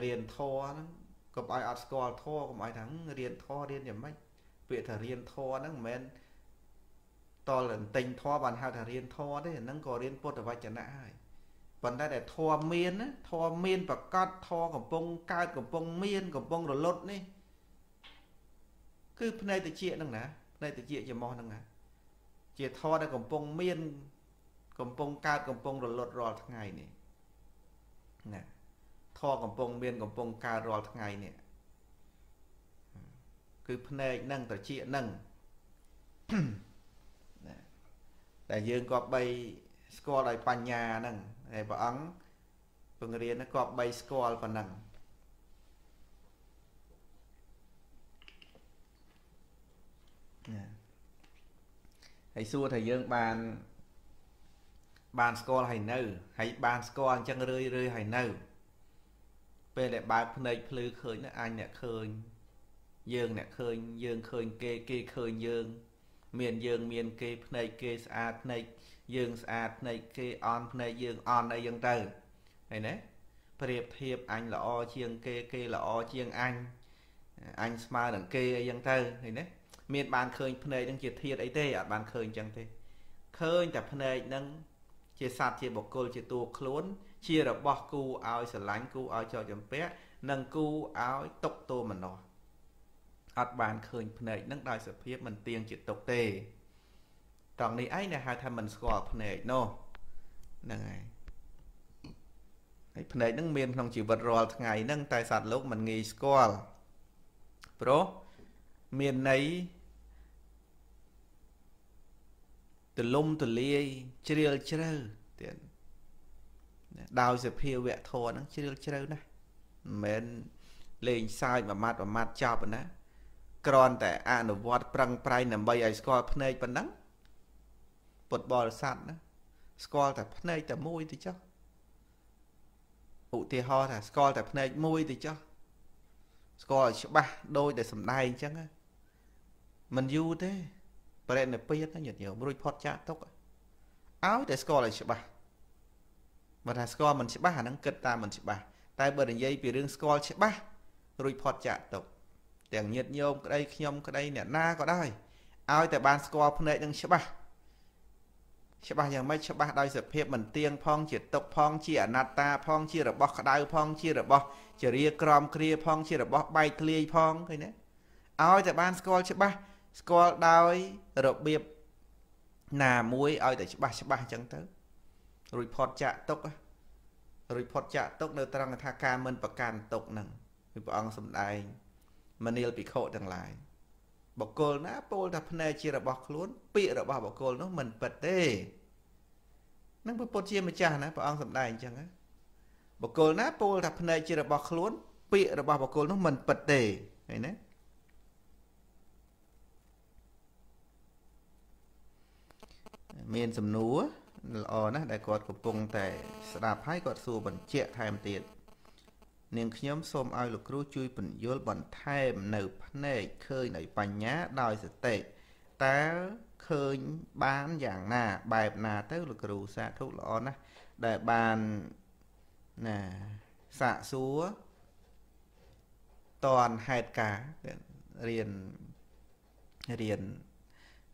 រៀនធរហ្នឹងកុំឲ្យអត់ស្គាល់ធរកុំឲ្យថារៀនធររៀនយ៉ាងម៉េច ពាក្យថារៀនធរហ្នឹងមិនមែនតលទិញធម៌បានហៅថារៀនធម៌ទេហ្នឹងក៏រៀនពុទ្ធវចនៈហើយប៉ុន្តែតែធម៌មានណាធម៌មានប្រកាសធម៌កំពុងកើតកំពុងមានកំពុងរលត់នេះគឺភ្នែកតិចហ្នឹងណាភ្នែកតិចច្មោះហ្នឹងណាជាធម៌ដែលកំពុងមាន កំពុងកើតកំពុងរលត់រាល់ថ្ងៃនេះណាធម៌កំពុងមានកំពុងកើតរាល់ថ្ងៃនេះ គឺភ្នែកហ្នឹងត្រចៀកហ្នឹងដែលយើងក៏បីស្គាល់ដោយបញ្ញាហ្នឹងហើយព្រះអង្គពង្រៀនក៏បីស្គាល់ប៉ុណ្ណឹងហើយសួរថាយើងបានបានស្គាល់ហើយនៅហើយបានស្គាល់អញ្ចឹងរឿយរឿយហើយនៅ ពេលដែលបើកភ្នែកភ្លឺឃើញណាអញអ្នកឃើញ យើងអ្នកឃើញយើងឃើញគេគេឃើញយើង មានយើងមានគេភ្នែកគេស្អាតភ្នែកយើងស្អាតភ្នែកគេអន់ភ្នែកយើងអន់អីចឹងទៅឃើញទេប្រៀបធៀបអញល្អជាងគេគេល្អជាងអញអញស្មើនឹងគេអីចឹងទៅឃើញទេមានបានឃើញភ្នែកនឹងជាធាតអីទេអត់បានឃើញចឹងទេឃើញតែភ្នែកនឹងជាសត្វជាបុគ្គលជាតួខ្លួន ជារបស់គូឲ្យស្រឡាញ់គូឲ្យចោចចម្ពាក់និងគូឲ្យຕົកតួមនោ អត់បានឃើញភ្នែកនឹងដោយសភាពមិនទៀងជាទុកទេត្រង់នេះឯងដែលហៅថាមិនស្គាល់ភ្នែកនោះហ្នឹងហើយហើយភ្នែកនឹងមានក្នុងជីវិតរាល់ថ្ងៃហ្នឹងតែសត្វលោកមិនងាយស្គាល់ព្រោះមានន័យទលំទលាយជ្រាលជ្រៅទៀតដោយសភាវៈធរហ្នឹងជ្រាលជ្រៅណាស់មិនមែនលេងសើចមួយម៉ាត់មួយម៉ាត់ចប់ណា គ្រាន់តែអនុវត្តប្រឹងប្រែងដើម្បីឲ្យស្គាល់ភ្នែកប៉ុណ្ណឹងពុទ្ធបរិស័ទណាស្គាល់តែភ្នែកតែមួយទៅចុះឧទាហរណ៍ថាស្គាល់តែភ្នែកមួយទៅចុះស្គាល់ឲ្យច្បាស់ដូចតែសំដែងអញ្ចឹងមិនយូរទេបរិណិព្វានញាតិញោមរួចផុតចាកទុកឲ្យតែស្គាល់ឲ្យច្បាស់បើថាស្គាល់មិនច្បាស់អាហ្នឹងគិតតាមមិនច្បាស់តែបើនិយាយពីរឿងស្គាល់ច្បាស់រួចផុតចាកទុក ទាំងញាតញោមក្តីខ្ញុំក្តីអ្នកណាក៏ដោយឲ្យតែបានស្គាល់ភ្នែកនឹងច្បាស់ច្បាស់យ៉ាងម៉េចច្បាស់ដោយសភាពមិនទៀងផងជាទុកផងជាអនត្តាផងជារបស់ក្តៅផងជារបស់ជារាក្រមគ្រាផងជារបស់បែកធ្លាយផងឃើញទេឲ្យតែបានស្គាល់ច្បាស់ស្គាល់ដោយរបៀបណាមួយឲ្យតែច្បាស់ច្បាស់អញ្ចឹងទៅរួចផុតចាក់ទុករួចផុតចាក់ទុកនៅត្រង់ថាការមិនប្រកាន់ទុកហ្នឹងគឺព្រះអង្គសម្ដែង មនាលភិក្ខុទាំងឡាយបកគលណាពោលថាភ្នែកជារបស់ខ្លួន ពាក្យរបស់បកគលនោះមិនពិតទេនឹងព្រះពុទ្ធជាម្ចាស់ណាព្រះអង្គសម្ដែងអញ្ចឹងបកគលណាពោលថាភ្នែកជារបស់ខ្លួន ពាក្យរបស់បកគលនោះមិនពិតទេឃើញទេមានសំណួរល្អណាស់ដែលគាត់កំពុងតែស្ដាប់ហើយគាត់សួរបញ្ជាក់ថែមទៀត នាងខ្ញុំសូមឲ្យលោកគ្រូជួយពន្យល់បន្ថែមនៅភ្នែកឃើញដោយបញ្ញាដោយសតិតើឃើញបានយ៉ាងណា បែបណាទៅលោកគ្រូសាធុល្អណាស់ដែលបានណាសាកសួរតនហេតុការរៀនរៀន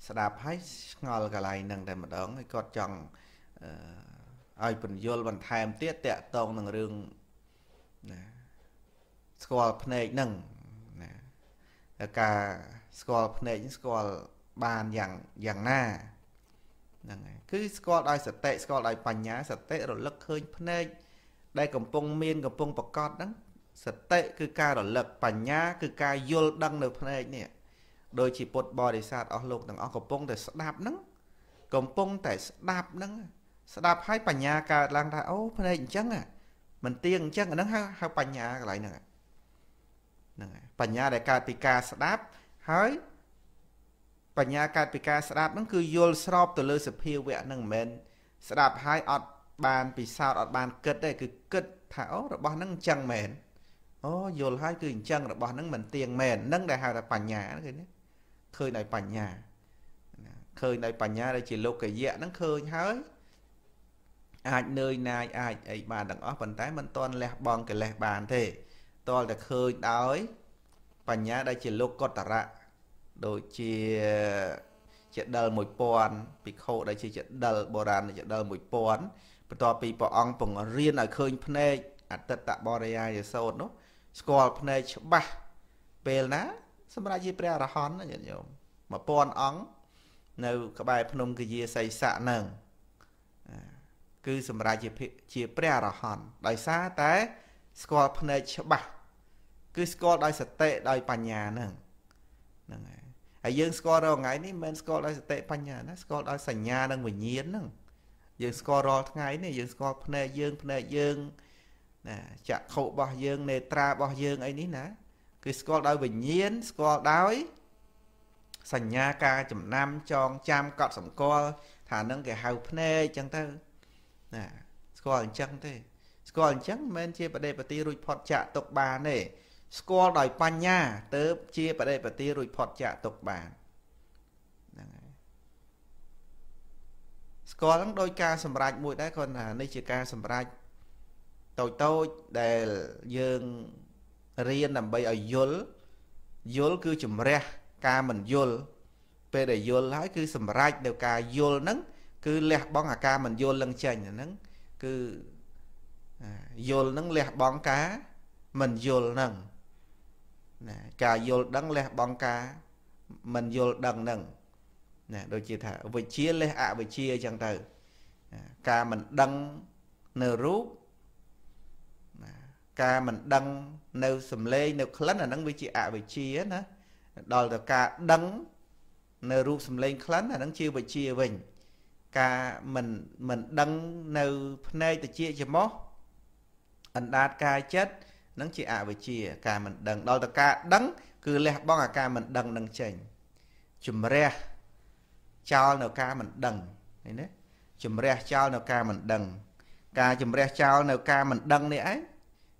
ស្ដាប់ហើយឆ្ងល់កន្លែងហ្នឹងតែម្ដងហើយគាត់ចង់ឲ្យពន្យល់បន្ថែមទៀតតកតងនឹងរឿង ណាស្គាល់ភ្នែកហ្នឹងការស្គាល់ភ្នែកស្គាល់បានយ៉ាងយ៉ាងណាហ្នឹងហើយគឺស្គាល់ដោយសតិស្គាល់ដោយបញ្ញាសតិរលឹកឃើញភ្នែកដែលកំពុងមានកំពុងប្រកបហ្នឹងសតិគឺការរលឹកបញ្ញាគឺការយល់ដឹងនៅភ្នែកនេះដោយជាពុទ្ធបរិស័ទអស់លោកទាំងអស់កំពុងតែស្ដាប់ហ្នឹងកំពុងតែស្ដាប់ហ្នឹងស្ដាប់ហើយបញ្ញាកើតឡើងថាអូភ្នែកអញ្ចឹង មិនទៀងអញ្ចឹងអាហ្នឹងហៅហៅបញ្ញាកន្លែងហ្នឹងហ្នឹងហើយបញ្ញាដែលកើតពីការស្ដាប់ហើយបញ្ញាកើតពីការស្ដាប់ហ្នឹងគឺយល់ស្របទៅលើសភាវៈហ្នឹងមិនមែនស្ដាប់ហើយអត់បានពិសោធន៍អត់បានគិតទេគឺគិតថាអូរបស់ហ្នឹងអញ្ចឹងមែនអូយល់ហើយគឺអញ្ចឹងរបស់ហ្នឹងមិនទៀងមែនហ្នឹងដែលហៅថាបញ្ញាឃើញទេឃើញដោយបញ្ញាឃើញដោយបញ្ញាដែលជាលោកយៈហ្នឹងឃើញហើយ អាចនឿយណាយអាចអីបានទាំងអស់ប៉ុន្តែមិនទាន់លះបង់កិលេសបានទេតលតែឃើញដោយ បញ្ញាដែលជាលោកកតរៈដូចជាចដិល1000ភិក្ខុដែលជាចដិលបុរាណចដិល1000បន្ទាប់ពីព្រះអង្គពង្រៀនឲ្យឃើញភ្នែកអតិតបរិយាយសោតនោះស្គាល់ភ្នែកច្បាស់ពេលណា សម្រាប់ជាព្រះអរហន្តញាតិញោម1000អង្គនៅ ក្បែរភ្នំគយាសីស័កហ្នឹង គឺសម្រាប់ជាជាព្រះអរហន្តដោយសារតែស្គាល់ភ្នែកច្បាស់គឺស្គាល់ដោយសតិដោយបញ្ញាហ្នឹងហ្នឹងហើយហើយយើងស្គាល់រាល់ថ្ងៃនេះមិនមែនស្គាល់ដោយសតិបញ្ញាណាស្គាល់ដោយសញ្ញានិងវិញ្ញាណហ្នឹងយើងស្គាល់រាល់ថ្ងៃនេះយើងស្គាល់ភ្នែកយើងភ្នែកយើងណាចក្ខុរបស់យើងនេត្រារបស់យើងអីនេះណា គឺស្គាល់ដោយវិញ្ញាណស្គាល់ដោយសញ្ញាការចំណាំចងចាំកត់សម្គាល់ថានឹងគេហៅភ្នែកអញ្ចឹងទៅ ណាស្គាល់អញ្ចឹងទេ ស្គាល់អញ្ចឹងមិនមែនជាបដិបទារួចផុតចាក់ទុកបានទេស្គាល់ដោយបញ្ញាទៅជាបដិបទារួចផុតចាក់ទុកបានហ្នឹងហើយស្គាល់ហ្នឹងដោយការសម្រេចមួយដែរគាត់ថានេះជាការសម្រេចតូចតូចដែលយើងរៀនដើម្បីឲ្យយល់យល់គឺជំរះការមិនយល់ពេលដែលយល់ហើយគឺសម្រេចនៅការយល់ហ្នឹង គឺលះបង់អាការមិនយល់នឹងចេញហ្នឹងគឺយល់ហ្នឹងលះបង់ការមិនយល់ហ្នឹងណាការយល់ដឹងលះបង់ការមិនយល់ដឹងហ្នឹងណាដូចជាថាវិជាលះអវិជាអញ្ចឹងទៅការមិនដឹងនៅរូបណាការមិនដឹងនៅសំឡេងនៅក្លិនអាហ្នឹងវាជាអវិជាណាដល់ទៅការដឹងនៅរូបសំឡេងក្លិនអាហ្នឹងជាវិជាវិញ ការមិនមិនដឹងនៅភ្នែកតិចច្រមុះអណ្ដាតកាយចិត្តនឹងជាអវិជ្ជាការមិនដឹងដល់តការដឹង គឺលះបង់អាការមិនដឹងនឹងចេញជំរះចោលនៅការមិនដឹងឃើញទេជំរះចោលនៅការមិនដឹង ការជំរះចោលនៅការមិនដឹងនេះឯង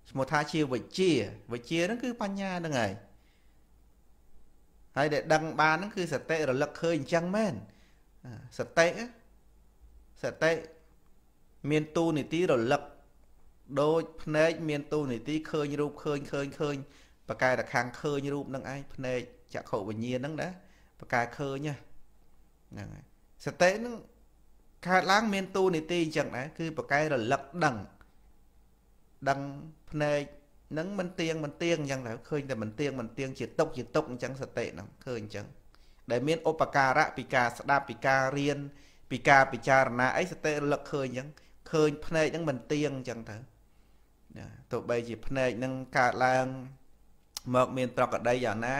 ឈ្មោះថាជាវិជ្ជាវិជ្ជាហ្នឹងគឺបញ្ញាហ្នឹងហើយហើយដែលដឹងបានហ្នឹងគឺសតិរលឹកឃើញអញ្ចឹងមែនសតិ សតិមានទូនីតិរលឹកដូចភ្នែកមានទូនីតិឃើញរូបឃើញឃើញឃើញបកែតខាងឃើញរូបនឹងឯងភ្នែកចក្ខុវិញ្ញាណហ្នឹងណាបកែឃើញហ្នឹងហើយសតិហ្នឹងកើតឡើងមានទូនីតិអញ្ចឹងដែរគឺបកែរលឹកដឹងដឹងភ្នែកនឹងមិនទៀងមិនទៀងអញ្ចឹងទៅឃើញតែមិនទៀងមិនទៀងជាទុកជាទុកអញ្ចឹងសតិហ្នឹងឃើញអញ្ចឹងដែលមានឧបការៈពីការស្ដាប់ពីការរៀន ពីការពិចារណាអីសតិរលឹកឃើញអញ្ចឹងឃើញភ្នែកហ្នឹងមិនទៀងអញ្ចឹងទៅទោះបីជាភ្នែកនឹងកើតឡើងមកមានប្រកដីយ៉ាងណា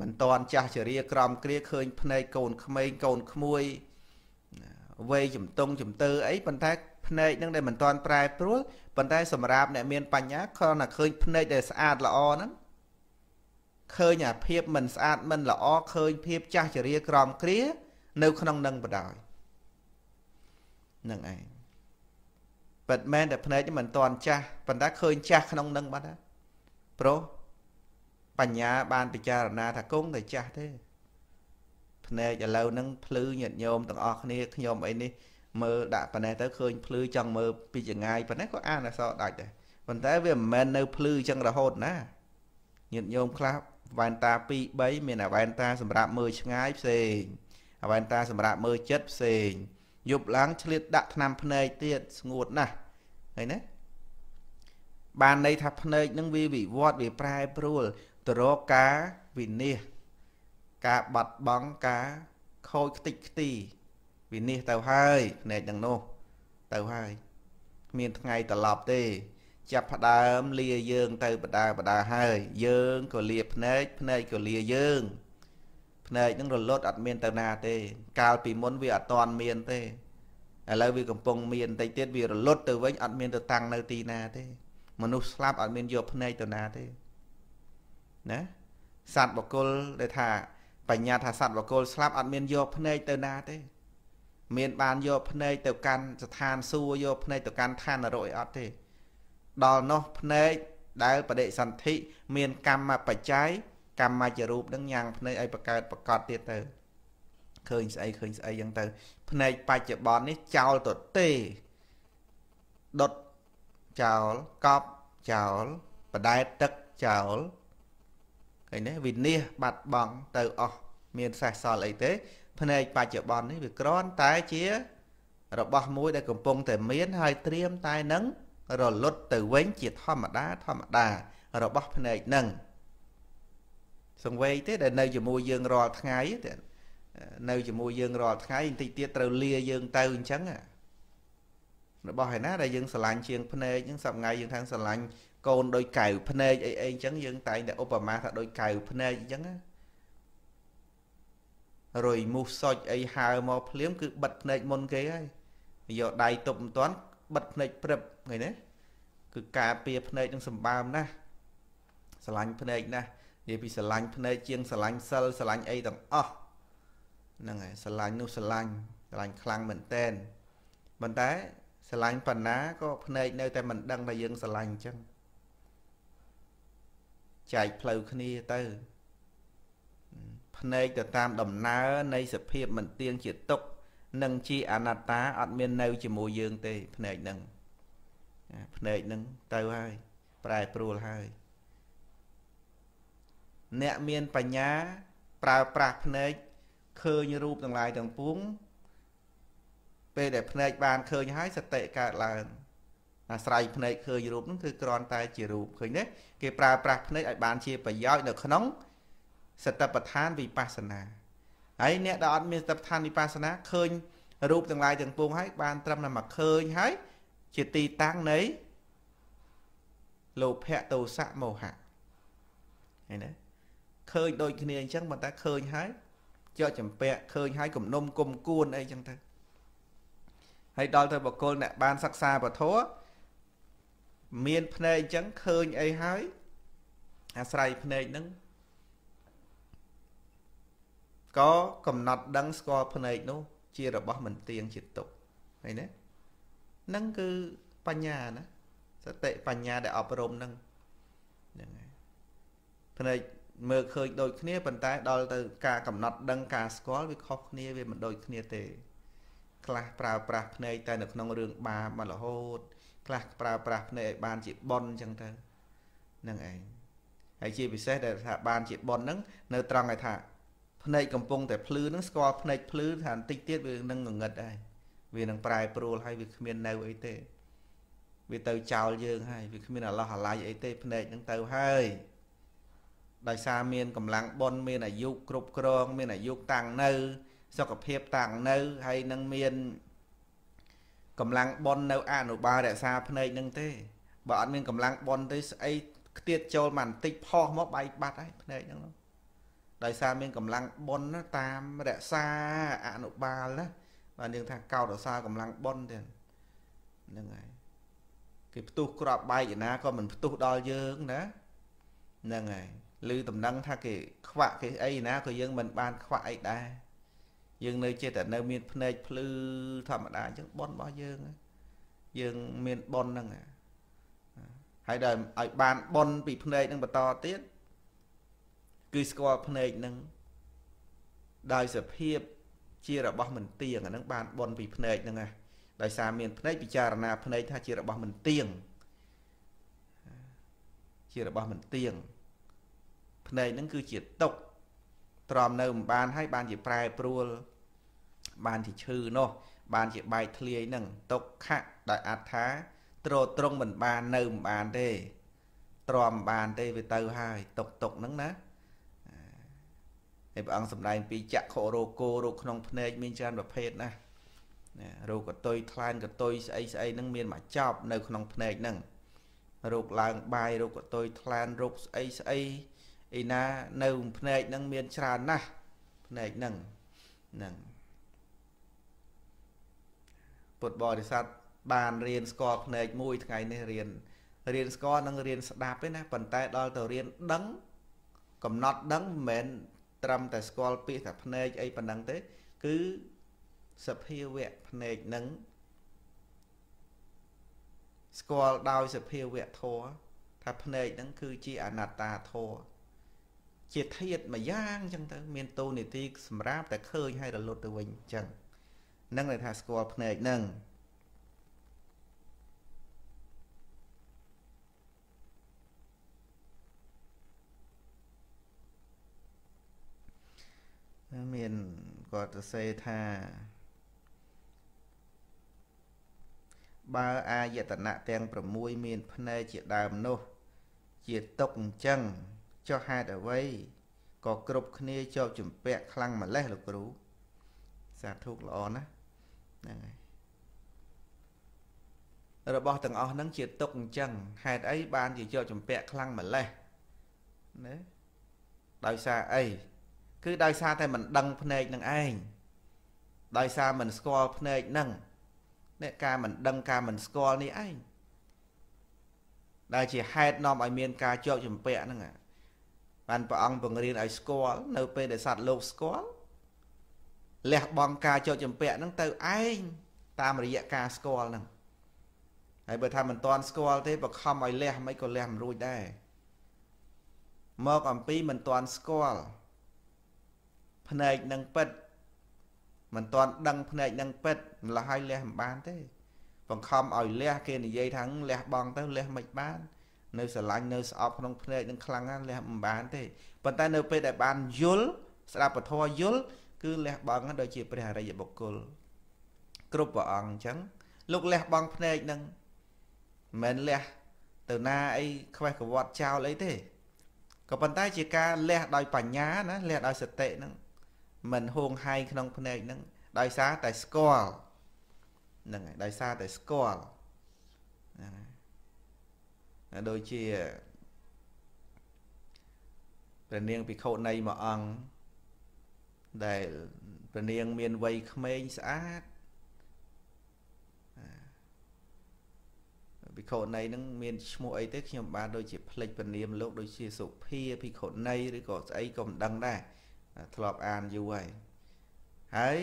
មិនតន់ចាស់ជរាក្រំគ្រាឃើញភ្នែកកូនក្មេងកូនក្មួយវ័យជំទង់ជំទើអីប៉ុន្តែភ្នែកនឹងដែលមិនតន់ប្រែប្រួលប៉ុន្តែសម្រាប់អ្នកមានបញ្ញាគ្រាន់តែឃើញភ្នែកដែលស្អាតល្អហ្នឹងឃើញអាភាពមិនស្អាតមិនល្អឃើញភាពចាស់ជរាក្រំគ្រា នៅក្នុងនឹងបដ ாய் នឹងឯងពិតមែនតែភ្នែកមិនតាន់ចាស់ប៉ុន្តែឃើញចាស់ក្នុងនឹងបាត់ហើយប្រុសបញ្ញាបានពិចារណាថាគង់តែចាស់ទេភ្នែកឥឡូវហ្នឹងភ្លឺញាតញោមទាំងអស់គ្នាខ្ញុំអីនេះមើលដាក់ប៉ណេះទៅឃើញភ្លឺចង់មើលពីចងាយប៉ណេះក៏អានអសដាច់ដែរប៉ុន្តែវាមិនមែននៅភ្លឺចឹងរហូតណាញាតញោមខ្លះវ៉ែនតា2 3មានអាវ៉ែនតាសម្រាប់មើលឆ្ងាយផ្សេង អាវ៉ែនតាសម្រាប់មើលចិត្តផ្សេងយប់ឡើងឆ្លៀតដាក់ថ្នាំភ្នែកទៀតស្ងួតណាស់ឃើញទេបានន័យថាភ្នែកនឹងវាវិវត្តវាប្រែប្រួលទៅរកការវិនិច្ឆ័យការបាត់បង់ការខូចខ្ទេចខ្ទីវិនិច្ឆ័យទៅហើយភ្នែកទាំងនោះទៅហើយគ្មានថ្ងៃត្រឡប់ទេចាប់ផ្ដើមលាយើងទៅបដាបដាហើយយើងក៏លាភ្នែកភ្នែកក៏លាយើង ភ្នែកនឹងរលត់អត់មានទៅណាទេ កាលពីមុនវាអត់តាន់មានទេឥឡូវវាកំពុងមានបន្តិចទៀតវារលត់ទៅវិញអត់មានទៅតាំងនៅទីណាទេ មនុស្សស្លាប់អត់មានយកភ្នែកទៅណាទេណាសត្វបកុលដែលថាបញ្ញាថាសត្វបកុលស្លាប់អត់មានយកភ្នែកទៅណាទេ មានបានយកភ្នែកទៅកាន់ស្ថានសួគ៌យកភ្នែកទៅកាន់ឋាននរកអីអត់ទេ ដល់នោះភ្នែកដែលបដិសន្ធិមានកម្មបច្ច័យ កម្មជារូបនឹងញ៉ាំងភ្នែកឲ្យបង្កើតប្រកបទៀតទៅឃើញស្អីឃើញស្អីយ៉ាងទៅភ្នែកបច្ចុប្បន្ននេះចោលទៅទេដុតចោលកប់ចោលបដែតទឹកចោលឃើញទេវិនិច្ឆ័យបាត់បង់ទៅអស់មានសេះសល់អីទេភ្នែកបច្ចុប្បន្ននេះវាគ្រាន់តែជារបស់មួយដែលកំពុងតែមានហើយត្រៀមតែនឹងរលត់ទៅវិញជាធម្មតាធម្មតារបស់ភ្នែកនឹង សង្វេយទេដែលនៅជាមួយយើងរាល់ថ្ងៃទេនៅជាមួយយើងរាល់ថ្ងៃបន្តិចទៀតត្រូវលាយើងទៅអញ្ចឹងរបស់ឯណាដែលយើងស្រឡាញ់ជាងភ្នែកហ្នឹងសប្ងៃយើងថាស្រឡាញ់កូនដោយកៅភ្នែកអីអីអញ្ចឹងយើងតែងតែឧបមាថាដោយកៅភ្នែកអញ្ចឹងណារុយមូសសុចអីហើមកភ្លាមគឺបិទភ្នែកមុនគេហើយយកដៃទប់មិនទាន់បិទភ្នែកព្រឹបឃើញទេគឺការពារភ្នែកនឹងសម្បើមណាស់ស្រឡាញ់ភ្នែកណាស់ និយាយពីស្រឡាញ់ភ្នែកជាងស្រឡាញ់សិលស្រឡាញ់អីទាំងអស់ហ្នឹងហើយស្រឡាញ់នោះស្រឡាញ់ស្រឡាញ់ខ្លាំងមែនតែនប៉ុន្តែស្រឡាញ់បណ្ណាក៏ភ្នែកនៅតែមិនដឹងថាយើងស្រឡាញ់អញ្ចឹងចែកផ្លូវគ្នាទៅភ្នែកទៅតាមដំណើរនៃសភាពមិនទៀងជាទុកនិងជាអនត្តាអត់មាននៅជាមួយយើងទេភ្នែកនឹងភ្នែកនឹងទៅហើយប្រែប្រួលហើយ អ្នកមានបញ្ញា ប្រើប្រាស់ភ្នែកឃើញរូបទាំងឡាយទាំងពួងពេលដែលភ្នែកបានឃើញហើយសតិកើតឡើងអាស្រ័យភ្នែកឃើញរូបហ្នឹងគឺគ្រាន់តែជារូបឃើញទេគេប្រើប្រាស់ភ្នែកឲ្យបានជាប្រយោជន៍នៅក្នុងសតិប្បដ្ឋានវិបស្សនាហើយអ្នកដែលអត់មានសតិប្បដ្ឋានវិបស្សនាឃើញរូបទាំងឡាយទាំងពួងហើយបានត្រឹមតែមកឃើញហើយជាទីតាំងនៃលោភៈទោសៈមោហៈឃើញទេ ឃើញដូចគ្នាអញ្ចឹងប៉ុន្តែឃើញហើយជាប់ចម្ពាក់ឃើញហើយគំនុំគុំគួនអីចឹងទៅហើយដល់ទៅបកគលអ្នកបានសិក្សាពធមានភ្នែកអញ្ចឹងឃើញអីហើយអាស្រ័យភ្នែកហ្នឹងក៏កំណត់ដឹងស្គាល់ភ្នែកនោះ ជារបស់មិនទៀងជាទុកឃើញទេហ្នឹងគឺបញ្ញាណាសតិបញ្ញាដែលអប់រំហ្នឹងហ្នឹងហើយភ្នែក មើលឃើញដូចគ្នាប៉ុន្តែដល់ទៅការកំណត់ដឹងការស្គាល់វាខុសគ្នាវាមិនដូចគ្នាទេ ខ្លះប្រើប្រាស់ភ្នែកតែនៅក្នុងរឿងបាបមករហូត ខ្លះប្រើប្រាស់ភ្នែកឲ្យបានជាប៉ុនអញ្ចឹងទៅហ្នឹងឯងហើយជាពិសេសដែលថាបានជាប៉ុនហ្នឹងនៅត្រង់ឯថាភ្នែកកំពុងតែភ្លឺហ្នឹងស្គាល់ភ្នែកភ្លឺថាបន្តិចទៀតវានឹងងងឹតដែរវានឹងប្រែប្រួលហើយវាគ្មាននៅអីទេ វាទៅចោលយើងហើយវាគ្មានអាឡោះអាឡៃអីទេភ្នែកហ្នឹងទៅហើយ ដោយសារមានកម្លាំងប៉ុនមានអាយុគ្រប់គ្រង មានអាយុតាំងនៅ សុខភាពតាំងនៅហើយនឹងមានកម្លាំងប៉ុននៅអនុបាលរក្សាភ្នែកនឹងទេបើអត់មានកម្លាំងប៉ុនទេស្អីខ្ទៀតចូលមកបន្តិចផុសមកបែកបាត់ហើយភ្នែកហ្នឹងដោយសារមានកម្លាំងប៉ុនតាមរក្សាអនុបាលណាបានយើងថាកោតរក្សាកម្លាំងប៉ុនទេហ្នឹងហើយគេផ្ទុះក្របបែកឯណាក៏មិនផ្ទុះដល់យើងណាហ្នឹងហើយ ឬតំណែងថាគេខ្វាក់គេអីណាក៏យើងមិនបានខ្វាក់អីដែរយើងនៅចេះតែនៅមានភ្នែកភ្លឺធម្មតាអញ្ចឹងប៉ុនរបស់យើងយើងមានប៉ុនហ្នឹងហើយដល់ឲ្យបានប៉ុនពីភ្នែកនឹងបន្តទៀតគឺស្គាល់ភ្នែកនឹងដោយសភាពជារបស់មិនទៀងអាហ្នឹងបានប៉ុនពីភ្នែកហ្នឹងណាដោយសារមានភ្នែកពិចារណាភ្នែកថាជារបស់មិនទៀងជារបស់មិនទៀង ភ្នែកហ្នឹងគឺជាទុកទ្រាំនៅមិនបានហើយបានជាប្រែប្រួល បានជាឈឺនោះបានជាបែកធ្លាយនឹងទុកខៈដោយអត្ថាត្រត្រង់មិនបាននៅមិនបានទេទ្រាំបានទេវាទៅហើយຕົកຕົកហ្នឹងណាហើយព្រះអង្គសម្ដែងពីចក្ខុរោគោរោគក្នុងភ្នែកមានច្រើនប្រភេទណាណារោគកតុយថ្លានកតុយស្អីស្អីហ្នឹងមានមកចប់នៅក្នុងភ្នែកហ្នឹងរោគឡើងបាយរោគកតុយថ្លានរោគស្អីស្អី អីណានៅភ្នែកហ្នឹងមានច្រើនណាស់ភ្នែកហ្នឹងហ្នឹងពុទ្ធបរិស័ទបានរៀនស្គាល់ភ្នែកមួយថ្ងៃនេះរៀនរៀនស្គាល់និងរៀនស្ដាប់ទេណាប៉ុន្តែដល់ទៅរៀនដឹង កំណត់ដឹងមិនមែនត្រឹមតែស្គាល់ពាក្យថាភ្នែកអីប៉ុណ្ណឹងទេ គឺសភាវៈភ្នែកនឹងស្គាល់ដោយសភាវៈធម៌ថាភ្នែកហ្នឹងគឺជាអនត្តាធម៌ ជាធាតមួយយ៉ាងអញ្ចឹងទៅ មានតួនាទីសម្រាប់តែឃើញហើយរលត់ទៅវិញអញ្ចឹងនឹងន័យថាស្គាល់ភ្នែកហ្នឹងមានគាត់ទៅសេថាបើអាយតនៈទាំង6មានភ្នែកជាដើមនោះ ជាទុកអញ្ចឹង ចុះហេតុអ្វីក៏គ្រប់គ្នាជាប់ជំពាក់ខ្លាំងម្លេះលោកគ្រូសាធុល្អណាស់ហ្នឹងហើយរបស់ទាំងអស់ហ្នឹងជាទុកអញ្ចឹងហេតុអីបានជាជាប់ជំពាក់ខ្លាំងម្លេះណាដោយសារអីគឺដោយសារតែមិនដឹងភ្នែកនឹងឯងដោយសារមិនស្គាល់ភ្នែកនឹងអ្នកការមិនដឹងការមិនស្គាល់នេះឯងដែលជាហេតុនាំឲ្យមានការជាប់ជំពាក់ហ្នឹង បានព្រះអង្គបង្រៀនឲ្យស្គាល់នៅពេលដែលសត្វលោកស្គាល់លះបង់ការជាប់ជំពាក់ហ្នឹងទៅឯងតាមរយៈការស្គាល់ហ្នឹងហើយបើថាមិនទាន់ស្គាល់ទេបខំឲ្យលះមិនក៏លះមិនរួចដែរមកអំពីមិនទាន់ស្គាល់ភ្នែកនឹងពិតមិនទាន់ដឹងភ្នែកនឹងពិតម្ល៉េះឲ្យលះមិនបានទេបង្ខំឲ្យលះគេនិយាយថាលះបងទៅលះមិនបាន នៅស្រឡាញ់នៅស្អប់ក្នុងភ្នែកនឹងខ្លាំងណាស់លះមិនបានទេប៉ុន្តែនៅពេលដែលបានយល់ស្ដាប់ពធយល់គឺលះបង់ដូចជាព្រះអរិយបុគ្គលគ្រប់ព្រះអង្គអញ្ចឹងលោកលះបង់ភ្នែកនឹងមិនមែនលះទៅណាអីខ្វេះកវត្តចោលអីទេក៏ប៉ុន្តែជាការលះដោយបញ្ញាណាលះដោយសតិហ្នឹងមិនហួងហែងក្នុងភ្នែកហ្នឹងដោយសារតែស្គាល់ហ្នឹងហើយដោយសារតែស្គាល់ហ្នឹងហើយ ដូចជាព្រះនាងភិក្ខុនៃមួយអង្គដែលព្រះនាងមានវ័យក្មេងស្អាតភិក្ខុនៃនឹងមានឈ្មោះអីទេខ្ញុំបានដូចជាផ្លេចពនាមលោកដូចជាសុភាភិក្ខុនៃឬក៏ស្អីក៏មិនដឹងដែរធ្លាប់អានយូរហើយហើយ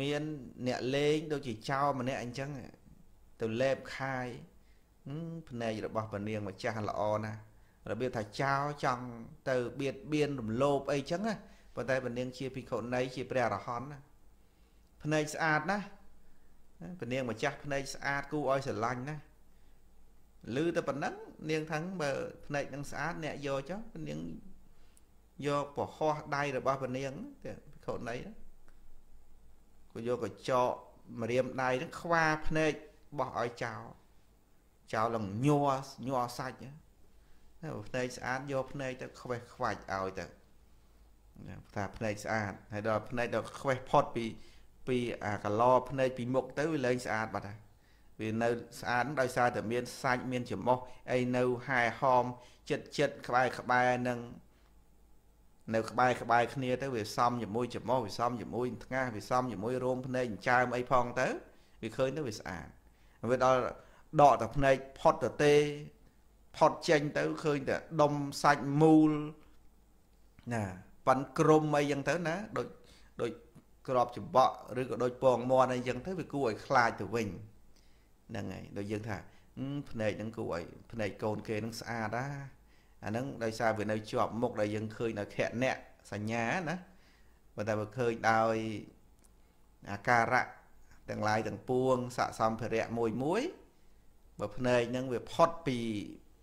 មានអ្នកលេងដូចជាចោម្នាក់អញ្ចឹងទៅលេបខាយ ភ្នែករបស់ពនាងម្ចាស់ល្អណាស់របៀបថាចោចង់ទៅបៀតបៀនរំលោភអីចឹងណាប៉ុន្តែពនាងជាភិក្ខុនៃជាព្រះអរហន្តណាភ្នែកស្អាតណាស់ពនាងម្ចាស់ភ្នែកស្អាតគូឲ្យស្រឡាញ់ណាឮតែប៉ុណ្ណឹងនាងថាំងបើភ្នែកនឹងស្អាតអ្នកយកចុះពនាងយកប្រហោះដៃរបស់ពនាងទៅភិក្ខុណីក៏យកកញ្ចក់ម្រាមដៃហ្នឹងខ្វាភ្នែកបោះឲ្យចោល ចោលឡើងញ័រញ័រសាច់ណាភ្នែកស្អាតយកភ្នែកទៅខ្វេះខ្វាច់ឲ្យទៅថាភ្នែកស្អាតហើយដល់ភ្នែកដល់ខ្វេះផុតពីពីអាកឡភ្នែកពីមុខទៅវាលែងស្អាតបាត់ហើយវានៅស្អាតដោយសារតែមានសាច់មានច្រមុះអីនៅហែហោមចិត្តចិត្តក្បែរក្បែរនឹងនៅក្បែរក្បែរគ្នាទៅវាសំជាមួយច្រមុះវាសំជាមួយថ្ងាសវាសំជាមួយរោមភ្នែកចើមអីផងទៅវាឃើញទៅវាស្អាតវាដល់ ដកតែភ្នែកផុតទៅទេផុតចេញទៅឃើញតែដុំសាច់មូលណាប៉ាន់ក្រមអីចឹងទៅណាដូចដូចក្របច្បក់ឬក៏ដូចពងមន់អីចឹងទៅវាគួរឲ្យខ្លាចទៅវិញហ្នឹងហើយដូចយើងថាភ្នែកហ្នឹងគួរឲ្យភ្នែកកូនគេហ្នឹងស្អាតណាអាហ្នឹងដោយសារវានៅជាប់មុខដែលយើងឃើញនៅខណៈសញ្ញាណាប៉ុន្តែវាឃើញដោយអាការៈទាំងឡាយទាំងពួងស័កសម្ភារៈមួយមួយ បើភ្នែកហ្នឹងវាផុតពី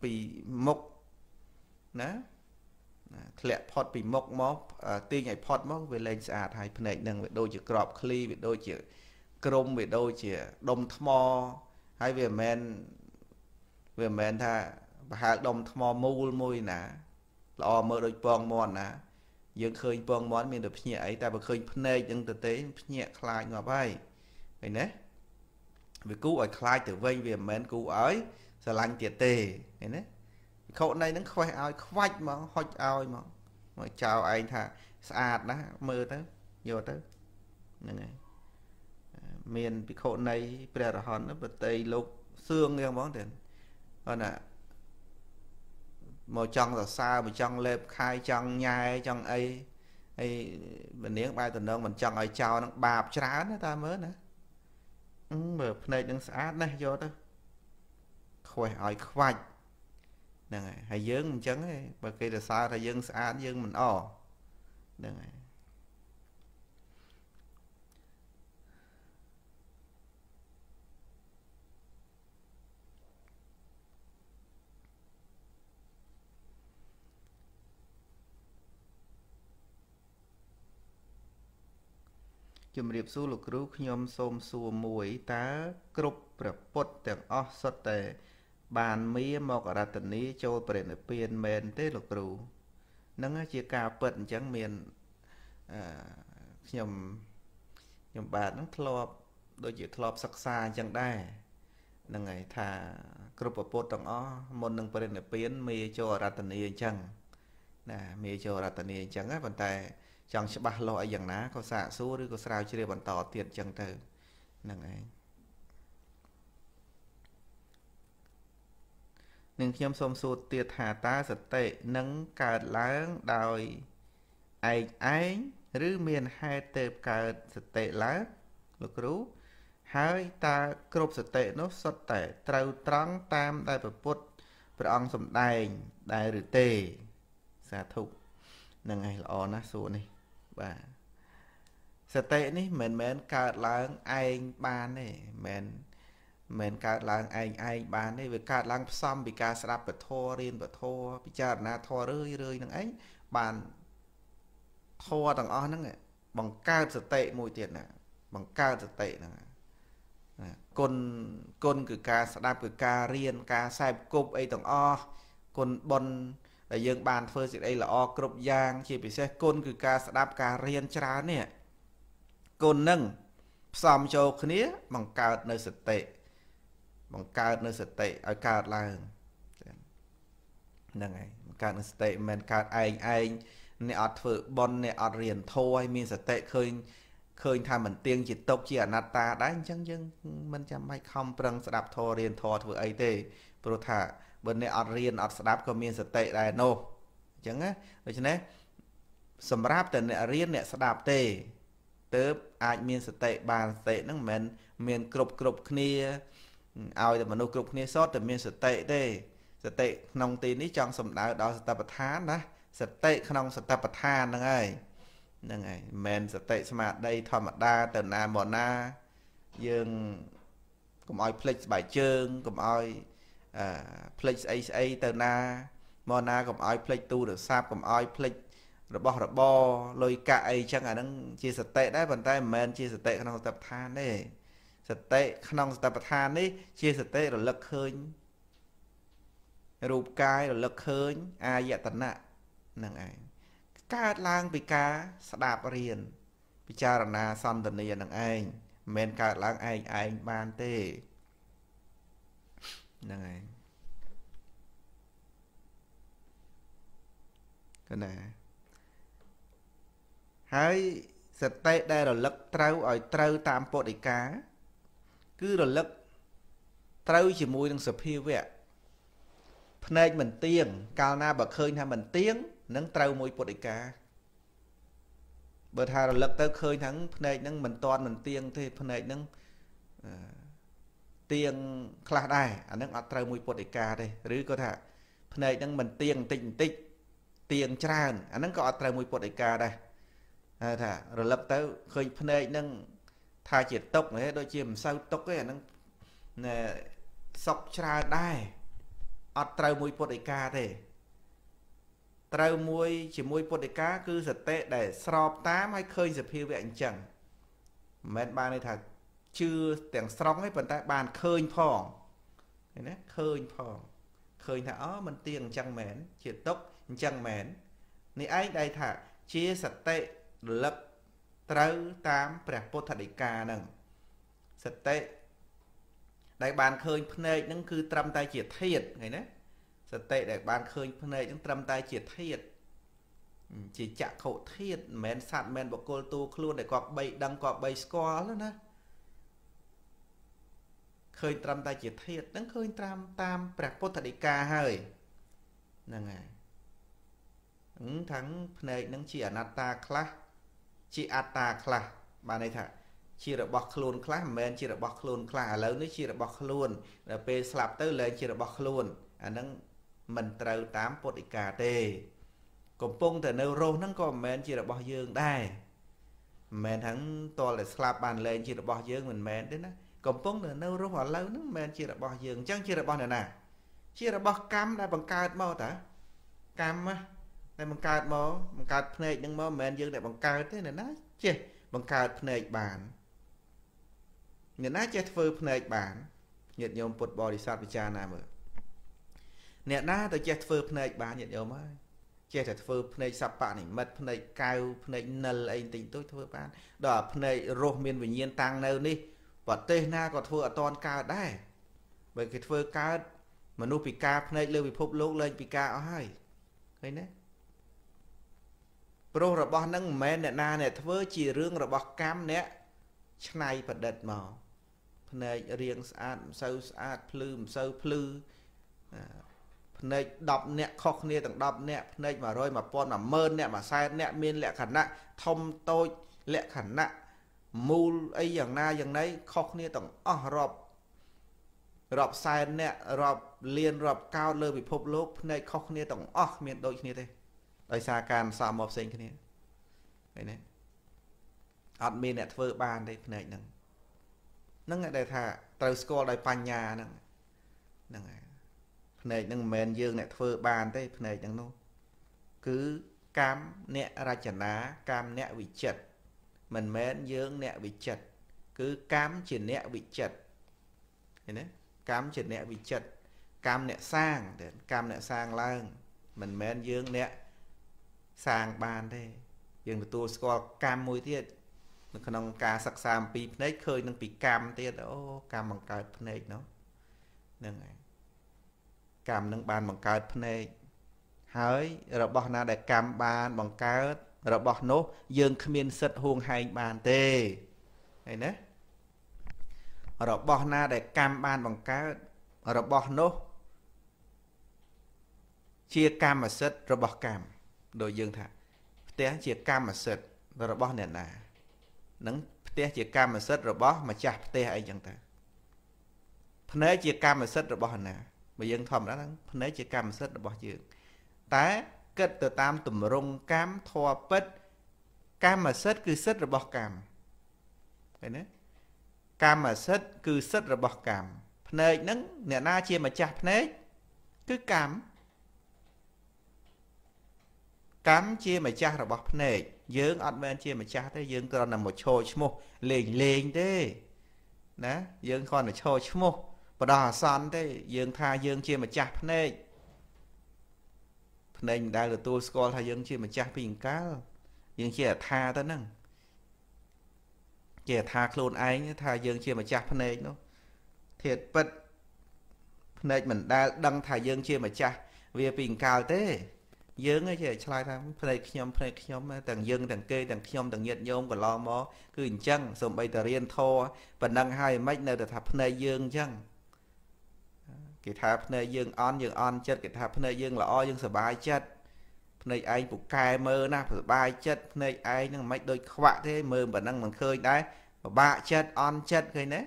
ពីមុខណាធ្លាក់ផុតពីមុខមកទាញឲ្យផុតមកវាលែងស្អាតហើយភ្នែកនឹងវាដូចជាក្របឃ្លីវាដូចជាក្រមវាដូចជាដុំថ្មហើយវាមិនមែនវាមិនមែនថាប្រហែលដុំថ្មមូលមួយណាល្អមើលដូចពងមន់ណា យើងឃើញពងមន់មានតែភ្ញាក់អីតែបើឃើញភ្នែកហ្នឹងទៅទេភ្ញាក់ខ្លាចងាប់ហើយឃើញទេ វាគូឲ្យខ្លាចទៅវិញវាមិនមែនគូឲ្យស្រឡាញ់ទៀតទេឃើញទេវិខុនៃហ្នឹងខ្វេះឲ្យខ្វាច់ហ្មងហុចឲ្យហ្មងមកចៅឯងថាស្អាតណាស់មើលទៅយកទៅហ្នឹងហើយមានភិក្ខុនៃព្រះរហន្តបតីលោកសឿងយ៉ាងហ្មងទៅគាត់ណាមកចង់សរសើរមកចង់លេបខាយចង់ញ៉ែចង់អីហើយម្នាងបែរតំណងមិនចង់ឲ្យចោលនឹងបាបច្រើនណាតាមើលណា មើលភ្នែកនឹងស្អាតណាស់យកទៅខ្វេះឲ្យខ្វាច់ហ្នឹងហើយហើយយើងមិនចឹងទេបើគេសរសើរថាយើងស្អាតយើងមិនអហ្នឹងហើយ ជំរាបសួរលោកគ្រូខ្ញុំសូមសួរមួយតើគ្រប់ព្រះពុទ្ធទាំងអស់សុទ្ធតែបានមៀមករតនីចូលប្រេណពៀនមែនទេលោកគ្រូនឹងជាការពិតអញ្ចឹងមានអឺខ្ញុំខ្ញុំបាទនឹងធ្លាប់ដូចជាធ្លាប់សិក្សាអញ្ចឹងដែរហ្នឹងហើយថាគ្រប់ប្រពុតទាំងអស់មុននឹងប្រេណពៀនមេចូលរតនីអញ្ចឹងណាមេចូលរតនីអញ្ចឹងប៉ុន្តែ ចង់ច្បាស់លាស់អីយ៉ាងណាក៏សាកសួរឬក៏ស្រាវជ្រាវបន្តទៀតអញ្ចឹងទៅហ្នឹងឯងនឹងខ្ញុំសូមសួរទៀតថាតើសតិនឹងកើតឡើងដោយឯងឯងឬមានហេតុទៅកើតសតិឡើងលោកគ្រូហើយតើគ្រប់សតិនោះសុទ្ធតែត្រូវត្រង់តាមដែលព្រះពុទ្ធព្រះអង្គសម្ដែងដែរឬទេសាធុនឹងឯងល្អណាស់សួរនេះ បាទសតិនេះមិនមែនកើតឡើងឯងបានទេមិនមិនកើតឡើងឯងឯងបានទេវាកើតឡើងផ្សំពីការស្ដាប់ពធរៀនពធពិចារណាធររឿយរឿយនឹងឯងបានធរទាំងអស់ហ្នឹងបង្កើតសតិមួយទៀតណាបង្កើតសតិហ្នឹងគុណគុណគឺការស្ដាប់គឺការរៀនការសែបគប់អីទាំងអស់គុណបុណ្យ ដែលយើងបានធ្វើសេចក្តីល្អគ្រប់យ៉ាង ជាពិសេសគុណគឺការស្ដាប់ការរៀនច្រើននេះគុណនឹងផ្សំចូលគ្នា បង្កើតនៅសតិបង្កើតនៅសតិឲ្យកើតឡើងហ្នឹងហើយបង្កើតនៅសតិមិនមែនកើតឯងឯងអ្នកអត់ធ្វើបន់អ្នកអត់រៀនធម៌ឲ្យមានសតិឃើញឃើញថាមិនទៀងជាទុកជាអនត្តាដែរអញ្ចឹងយើងមិនចាំបាច់ខំប្រឹងស្ដាប់ធម៌រៀនធម៌ធ្វើអីទេព្រោះថា បើអ្នកអត់រៀនអត់ស្ដាប់ក៏មានសតិដែរនោះអញ្ចឹងណាដូច្នេះសម្រាប់តែអ្នករៀនអ្នកស្ដាប់ទេទើបអាចមានសតិបានសតិហ្នឹងមិនមែនមានគ្រប់គ្រប់គ្នាឲ្យតែមនុស្សគ្រប់គ្នាសតតែមានសតិទេសតិក្នុងទីនេះចង់សំដៅដល់សតិប្បដ្ឋានណាសតិក្នុងសតិប្បដ្ឋានហ្នឹងហើយហ្នឹងហើយមិនមែនសតិស្មារតីធម្មតាទៅណាមកណាយើងកុំឲ្យភ្លេចស្បែកជើងកុំឲ្យអឺ ភ្លេចស្អីស្អីទៅណាមកណាកុំឲ្យភ្លេចទូរស័ព្ទកុំឲ្យភ្លេចរបស់របរលុយកាក់អីចឹងអាហ្នឹងជាសតិដែរប៉ុន្តែមិនមែនជាសតិក្នុងសតិប្បដ្ឋានទេសតិក្នុងសតិប្បដ្ឋាននេះជាសតិរលឹកឃើញរូបកាយរលឹកឃើញអាយតនៈនឹងឯងកើតឡើងពីការស្ដាប់រៀនពិចារណាសន្តានានឹងឯងមិនមែនកើតឡើងឯងឯងបានទេ ហ្នឹងហើយកណាហើយសតិដែលរលឹកត្រូវឲ្យត្រូវតាមពុទ្ធិកា គឺរលឹកត្រូវជាមួយនឹងសភាវៈភ្នែកមិនទៀងកាលណាបើឃើញថាមិនទៀងនឹងត្រូវមួយពុទ្ធិកាបើថារលឹកទៅឃើញថាភ្នែកហ្នឹងមិនតាន់មិនទៀងទេភ្នែកហ្នឹង ទៀងខ្លះដែរអាហ្នឹងអត់ត្រូវមួយពុទ្ធិកាទេឬក៏ថាភ្នែកហ្នឹងមិនទៀងបន្តិចបន្តិចទៀងច្រើនអាហ្នឹងក៏អត់ត្រូវមួយពុទ្ធិកាដែរហើយថារលឹកទៅឃើញភ្នែកហ្នឹងថាជាតុកហ៎ដូចជាមិនសូវតុកទេអាហ្នឹងណែសុកច្រើនដែរអត់ត្រូវមួយពុទ្ធិកាទេត្រូវមួយជាមួយពុទ្ធិកាគឺសតិដែលស្របតាមហើយឃើញសភាវៈអញ្ចឹងមិនមែនបានន័យថា ជឿទាំងស្រុងទេប៉ុន្តែបានឃើញផងឃើញណាឃើញផងឃឃើញថាអូមិនទៀងអញ្ចឹងមែនជាទុកអញ្ចឹងមែននេះឯងដែលថាជាសតិរលឹកត្រូវតាមព្រះពុទ្ធដីកាហ្នឹងសតិដែលបានឃើញភ្នែកហ្នឹងគឺត្រឹមតែជាធាតឃើញណាសតិដែលបានឃើញភ្នែកហ្នឹងត្រឹមតែជាធាតជាចក្ខុធាតមិនមែនសត្វមិនមែនបុគ្គលតួខ្លួនដែលគាត់បីដឹងគាត់បីស្គាល់ណា ឃើញត្រឹមតែជាធាតហ្នឹងឃើញតាមតាមព្រះពុទ្ធដីកាហើយហ្នឹងហើយទាំងភ្នែកហ្នឹងជាអនត្តាខ្លះជាអត្តាខ្លះបានន័យថាជារបស់ខ្លួនខ្លះមិនមែនជារបស់ខ្លួនខ្លះឥឡូវនេះជារបស់ខ្លួនដល់ពេលស្លាប់ទៅលែងជារបស់ខ្លួនអាហ្នឹងមិនត្រូវតាមពុទ្ធិកាទេ កំពុងតែនៅរស់ហ្នឹងក៏មិនមែនជារបស់យើងដែរមិនមែនថាតលតែស្លាប់បានលែងជារបស់យើងមិនមែនទេណា កំពុងតែនៅរស់ឥឡូវហ្នឹងមិនមែនជារបស់យើងអញ្ចឹងជារបស់អ្នកណាជារបស់កម្មដែលបង្កើតមកតាកម្មដែលបង្កើតមកបង្កើតភ្នែកហ្នឹងមកមិនមែនយើងដែលបង្កើតទេអ្នកណាចេះបង្កើតភ្នែកបានអ្នកណាចេះធ្វើភ្នែកបានញាតិញោមពុទ្ធបរិស័ទពិចារណាមើលអ្នកណាទៅចេះធ្វើភ្នែកបានញាតិញោមហើយចេះតែធ្វើភ្នែកសពនិមិត្តភ្នែកកៅភ្នែកនិលអីតិចតួចធ្វើបានដល់ភ្នែករស់មានវិញ្ញាណតាំងនៅនេះ ប្រទេសណាក៏ធ្វើអត់តនកើតដែរបើគេធ្វើកើតមនុស្សពិការភ្នែកលើពិភពលោកលែងពិការអស់ហើយឃើញទេព្រោះរបស់នឹងមិនមែនអ្នកណាអ្នកធ្វើជារឿងរបស់កម្មអ្នកឆ្នៃប្រឌិតមកភ្នែករៀងស្អាតមិនសូវស្អាតភ្លឺមិនសូវភ្លឺភ្នែក10នាក់ខុសគ្នាទាំង10នាក់ភ្នែក100 1000 10000នាក់1សែននាក់មានលក្ខណៈធំតូចលក្ខណៈ មូលអីយ៉ាងណាយ៉ាងណីខុសគ្នាទាំងអស់រាប់រាប់សែនអ្នករាប់លានរាប់កោតលើពិភពលោកភ្នែកខុសគ្នាទាំងអស់គ្មានដូចគ្នាទេដោយសារការសំមកផ្សេងគ្នាឃើញទេអត់មានអ្នកធ្វើបានទេភ្នែកហ្នឹងហ្នឹងដែលថាត្រូវស្គាល់ដោយបញ្ញាហ្នឹងហ្នឹងហើយភ្នែកហ្នឹងមិនមែនយើងអ្នកធ្វើបានទេភ្នែកហ្នឹងនោះគឺកម្មអ្នករចនាកម្មអ្នកវិចិត្រ មិនមែនយើងអ្នកវិចិត្រគឺកម្មជាអ្នកវិចិត្រឃើញទេកម្មជាអ្នកវិចិត្រកម្មអ្នកសាងទេកម្មអ្នកសាងឡើង មិនមែនយើងអ្នកសាងបានទេយើងទទួលស្គាល់កម្មមួយទៀតនៅក្នុងការសិក្សាអំពីភ្នែកឃើញនឹងពីកម្មទៀតអូកម្មបង្កើតភ្នែកនោះហ្នឹងហើយកម្មនឹងបានបង្កើតភ្នែកហើយរបស់ណាដែលកម្មបានបង្កើត របស់នោះយើងគ្មានសិទ្ធហួងហែងបានទេឃើញណារបស់ណាដែលកម្មបានបង្កើតរបស់នោះជាកម្មសិទ្ធិរបស់កម្មដូចយើងថាផ្ទះជាកម្មសិទ្ធិរបស់អ្នកណានឹងផ្ទះជាកម្មសិទ្ធិរបស់ម្ចាស់ផ្ទះអីចឹងទៅភ្នែកជាកម្មសិទ្ធិរបស់ណាបើយើងធម្មតាហ្នឹងភ្នែកជាកម្មសិទ្ធិរបស់យើងតែ គិតទៅតាមទម្រង់កម្មធម៌ពិតកម្មសិទ្ធិគឺសិទ្ធិរបស់កម្មឃើញទេកម្មសិទ្ធិគឺសិទ្ធិរបស់កម្មភ្នែកហ្នឹងអ្នកណាជាម្ចាស់ភ្នែកគឺកម្មកម្មជាម្ចាស់របស់ភ្នែកយើងអត់មែនជាម្ចាស់ទេយើងគ្រាន់តែមកឈរឈ្មោះលេងលេងទេណាយើងគ្រាន់តែឈរឈ្មោះបដោះអាសន្នទេយើងថាយើងជាម្ចាស់ភ្នែក ភ្នែកមិនដែលទទួលស្គាល់ថាយើងជាម្ចាស់ពីអង្កលយើងជាអថាទៅហ្នឹងជាអថាខ្លួនឯងថាយើងជាម្ចាស់ភ្នែកនោះធាតពិតភ្នែកមិនដែលដឹងថាយើងជាម្ចាស់វាពីអង្កលទេ យើងឯងចេះឆ្លើយថាភ្នែកខ្ញុំភ្នែកខ្ញុំទាំងយើងទាំងគេទាំងខ្ញុំទាំងញាតិញោមកន្លងមកគឺអញ្ចឹងសូម្បីតែរៀនធរប៉ុណ្ណឹងហើយមិននៅតែថាភ្នែកយើងអញ្ចឹង គេថាភ្នែកយើងអន់យើងអន់ចិត្តគេថាភ្នែកយើងល្អយើងសប្បាយចិត្តភ្នែកឯងពូកែមើលណាសប្បាយចិត្តភ្នែកឯងនឹងមិនដូចខ្វាក់ទេមើលប៉ុណ្ណឹងមិនឃើញដែរពិបាកចិត្តអន់ចិត្តឃើញទេ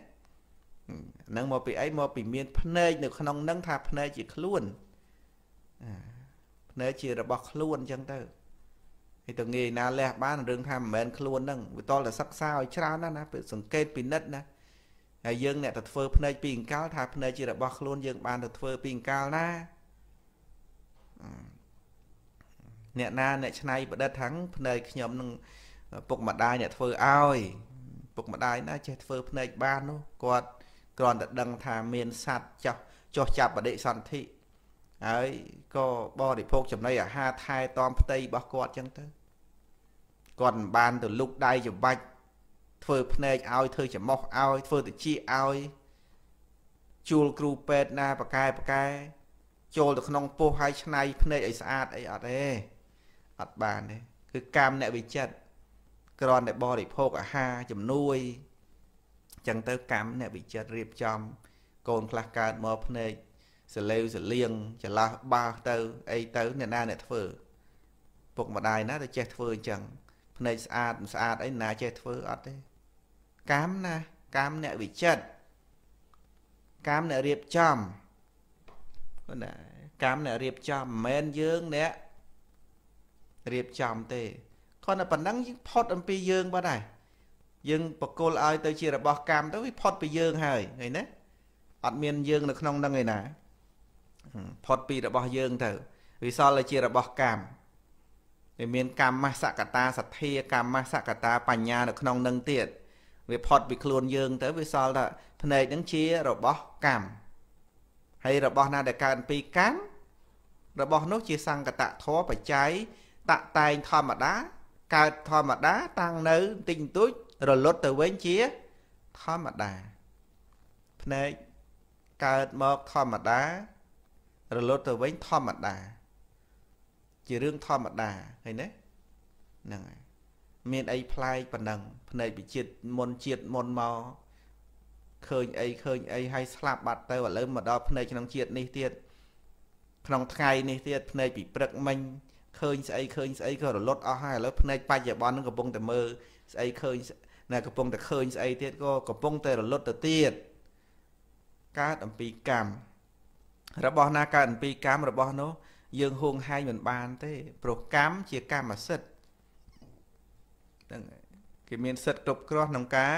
ហ្នឹងមកពីអីមកពីមានភ្នែកនៅក្នុងហ្នឹងថាភ្នែកជាខ្លួនភ្នែកជារបស់ខ្លួនអញ្ចឹងទៅហើយទៅងាយណាលះបានរឿងថាមិនមែនខ្លួនហ្នឹងវាតលតែសិក្សាឲ្យច្រើនណាស់ណាសង្កេតពិនិត្យណា ហើយយើងអ្នកទៅធ្វើភ្នែកពីអង្កលថាភ្នែកជារបស់ខ្លួនយើងបានទៅធ្វើពីអង្កលណាអ្នកណាអ្នកឆ្នៃប្រឌិតថាងភ្នែកខ្ញុំនឹងពុកម្ដាយអ្នកធ្វើឲ្យពុកម្ដាយណាចេះធ្វើភ្នែកបាននោះគាត់គ្រាន់តែដឹងថាមានសัตว์ចោះចោះចាប់បដិសន្ធិហើយក៏បរិភោគចំណីអាហារថែទាំផ្ទៃរបស់គាត់ចឹងទៅគាត់មិនបានទៅលុកដៃច្បាច់ ធ្វើភ្នែកឲ្យធ្វើច្រមុះឲ្យធ្វើតិចឲ្យជួលគ្រូពេទ្យណាប៉កែប៉កែចូលទៅក្នុងពោះហើយឆ្នៃភ្នែកឲ្យស្អាតអីអត់ទេអត់បានទេគឺកម្មអ្នកវិចិត្រគ្រាន់តែបរិភោគអាហារជំនួយចឹងទៅកម្មអ្នកវិចិត្ររៀបចំ កូនខ្លះកើតមកភ្នែកសលេវសលៀងចន្លោះបាសទៅអីទៅអ្នកណាអ្នកធ្វើពុកម្ដាយណាទៅចេះធ្វើអញ្ចឹងភ្នែកស្អាតមិនស្អាតអីណាចេះធ្វើអត់ទេ កម្មណាកម្មអ្នកវិចិត្រកម្មអ្នករៀបចំណាកម្មអ្នករៀបចំមិនមែនយើងអ្នករៀបចំទេគ្រាន់តែប៉ុណ្ណឹងយើងផុតអំពីយើងបាត់ហើយយើងបកគលឲ្យទៅជារបស់កម្មទៅវាផុតពីយើងហើយឃើញទេអត់មានយើងនៅក្នុងនឹងឯណាផុតពីរបស់យើងទៅវិសល់តែជារបស់កម្មវាមានកម្មសកតាសទ្ធាកម្មសកតាបញ្ញានៅក្នុងនឹងទៀត វាផុតពីខ្លួនយើង ទៅវាសល់តែភ្នែកនឹងជារបស់កម្មហើយរបស់ណាដែលកើតពីកម្មរបស់នោះជាសង្កតធម៌បច្ច័យតតែងធម្មតាកើតធម្មតាតាំងនៅបន្តិចបន្តួចរលត់ទៅវិញជាធម្មតាភ្នែកកើតមកធម្មតារលត់ទៅវិញធម្មតា ជារឿងធម្មតាឃើញទេហ្នឹងហើយ មានអីប្លែកប៉ុណ្ណឹងភ្នែកវិជាតិមុនជាតិមុនមកឃើញអីឃើញអីហើយស្លាប់បាត់ទៅឥឡូវមកដល់ភ្នែកក្នុងជាតិនេះទៀតក្នុងថ្ងៃនេះទៀតភ្នែកពីព្រឹកមិញឃើញស្អីឃើញស្អីក៏រលត់អស់ហើយឥឡូវភ្នែកបច្ចុប្បន្ននឹងកំពុងតែមើលស្អីឃើញណែកំពុងតែឃើញស្អីទៀតក៏កំពុងតែរលត់ទៅទៀតកើតអំពីកម្មរបស់ណាកើតអំពីកម្មរបស់នោះយើងហួងហែងមិនបានទេព្រោះកម្មជាកម្មសិទ្ធិ ហ្នឹងគេមានសិទ្ធិគ្រប់គ្រាន់ក្នុងការ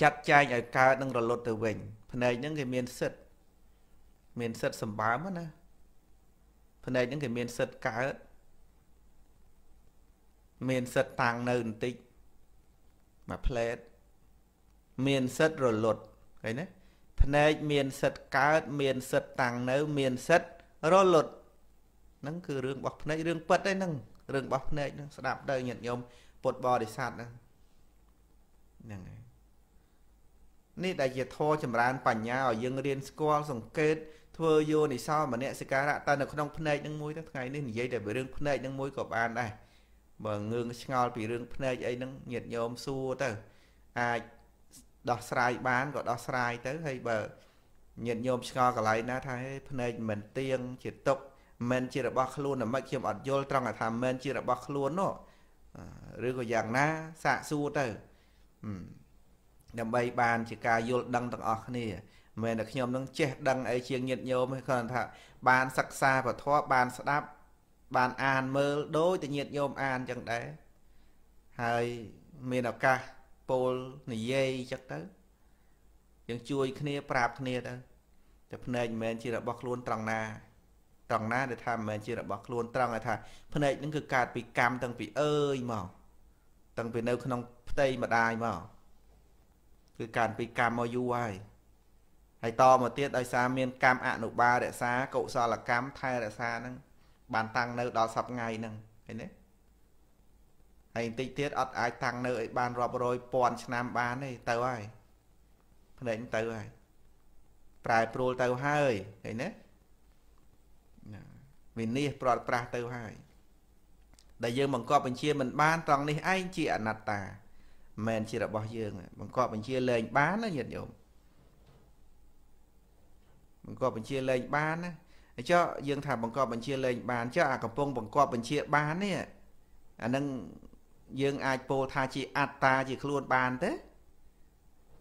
ចាត់ចែងឲ្យកើតនឹងរលត់ទៅវិញភ្នែកហ្នឹងគេមានសិទ្ធិមានសិទ្ធិសម្បើមណាភ្នែកហ្នឹងគេមានសិទ្ធិកើតមានសិទ្ធិតាំងនៅបន្តិចមួយផ្លែតមានសិទ្ធិរលត់ឃើញទេភ្នែកមានសិទ្ធិកើតមានសិទ្ធិតាំងនៅ មានសិទ្ធិរលត់ហ្នឹងគឺរឿងរបស់ភ្នែករឿងពិតឯហ្នឹង រឿងរបស់ភ្នែកហ្នឹងស្ដាប់ទៅញាតិញោមពុទ្ធបរិស័ទហ្នឹងហ្នឹងហើយនេះដែលជាធម៌ចម្រើនបញ្ញាឲ្យយើងរៀនស្គាល់សង្កេតធ្វើយោនិសោមនសិការៈតែនៅក្នុងភ្នែកនឹងមួយទៅថ្ងៃនេះនិយាយតែពីរឿងភ្នែកនឹងមួយក៏បានដែរបើងឿងឆ្ងល់ពីរឿងភ្នែកអីហ្នឹងញាតិញោមសួរទៅអាចដោះស្រាយបានក៏ដោះស្រាយទៅហើយបើញាតិញោមឆ្ងល់កន្លែងណាថាហេភ្នែកមិនទៀងជាទុក មិនជារបស់ខ្លួនតែមិនខ្ញុំអត់យល់ត្រង់ថាមិនជារបស់ខ្លួននោះឬក៏យ៉ាងណាសាកសួរទៅដើម្បីបានជាការយល់ដឹងទាំងអស់គ្នាមិនមែនតែខ្ញុំនឹងចេះដឹងអីជាងញាតិញោមគ្រាន់ថា បានសិក្សាពធបានស្ដាប់ បានអានមើលដូចតែញាតិញោមអានចឹងដែរហើយមានឱកាសពោលនិយាយចឹងទៅយើងជួយគ្នាប្រាប់គ្នាទៅតែភ្នែកមិនមែនជារបស់ខ្លួនត្រង់ណា ត្រង់ណាដែលថាមិនមែនជារបស់ខ្លួនត្រង់ឲ្យថាភ្នែកនឹងគឺកើតពីកម្មតាំងពីអើយមកតាំងពីនៅក្នុងផ្ទៃម្ដាយមកគឺកើតពីកម្មមកយូរហើយហើយតមកទៀតដោយសារមានកម្មអនុបាលរក្សាកុសលកម្មថែរក្សាហ្នឹងបានតាំងនៅដល់សប្ងៃហ្នឹងឃើញទេហើយបន្តិចទៀតអត់អាចតាំងនៅឲ្យបានរាប់រយពាន់ឆ្នាំបានទេទៅហើយភ្នែកទៅហើយប្រែប្រួលទៅហើយឃើញទេ វិនិច្ឆ័យប្រត់ប្រាស់ទៅហើយដែលយើងបង្កប់បញ្ជាមិនបានត្រង់នេះឯងជាអនត្តាមិនមែនជារបស់យើងបង្កប់បញ្ជាលែងបានណាញាតិញោមបង្កប់បញ្ជាលែងបានណាអញ្ចឹងយើងថាបង្កប់បញ្ជាលែងបានចុះអាកំពុងបង្កប់បញ្ជាបាននេះអានឹងយើងអាចពោលថាជាអត្តាជាខ្លួនបានទេ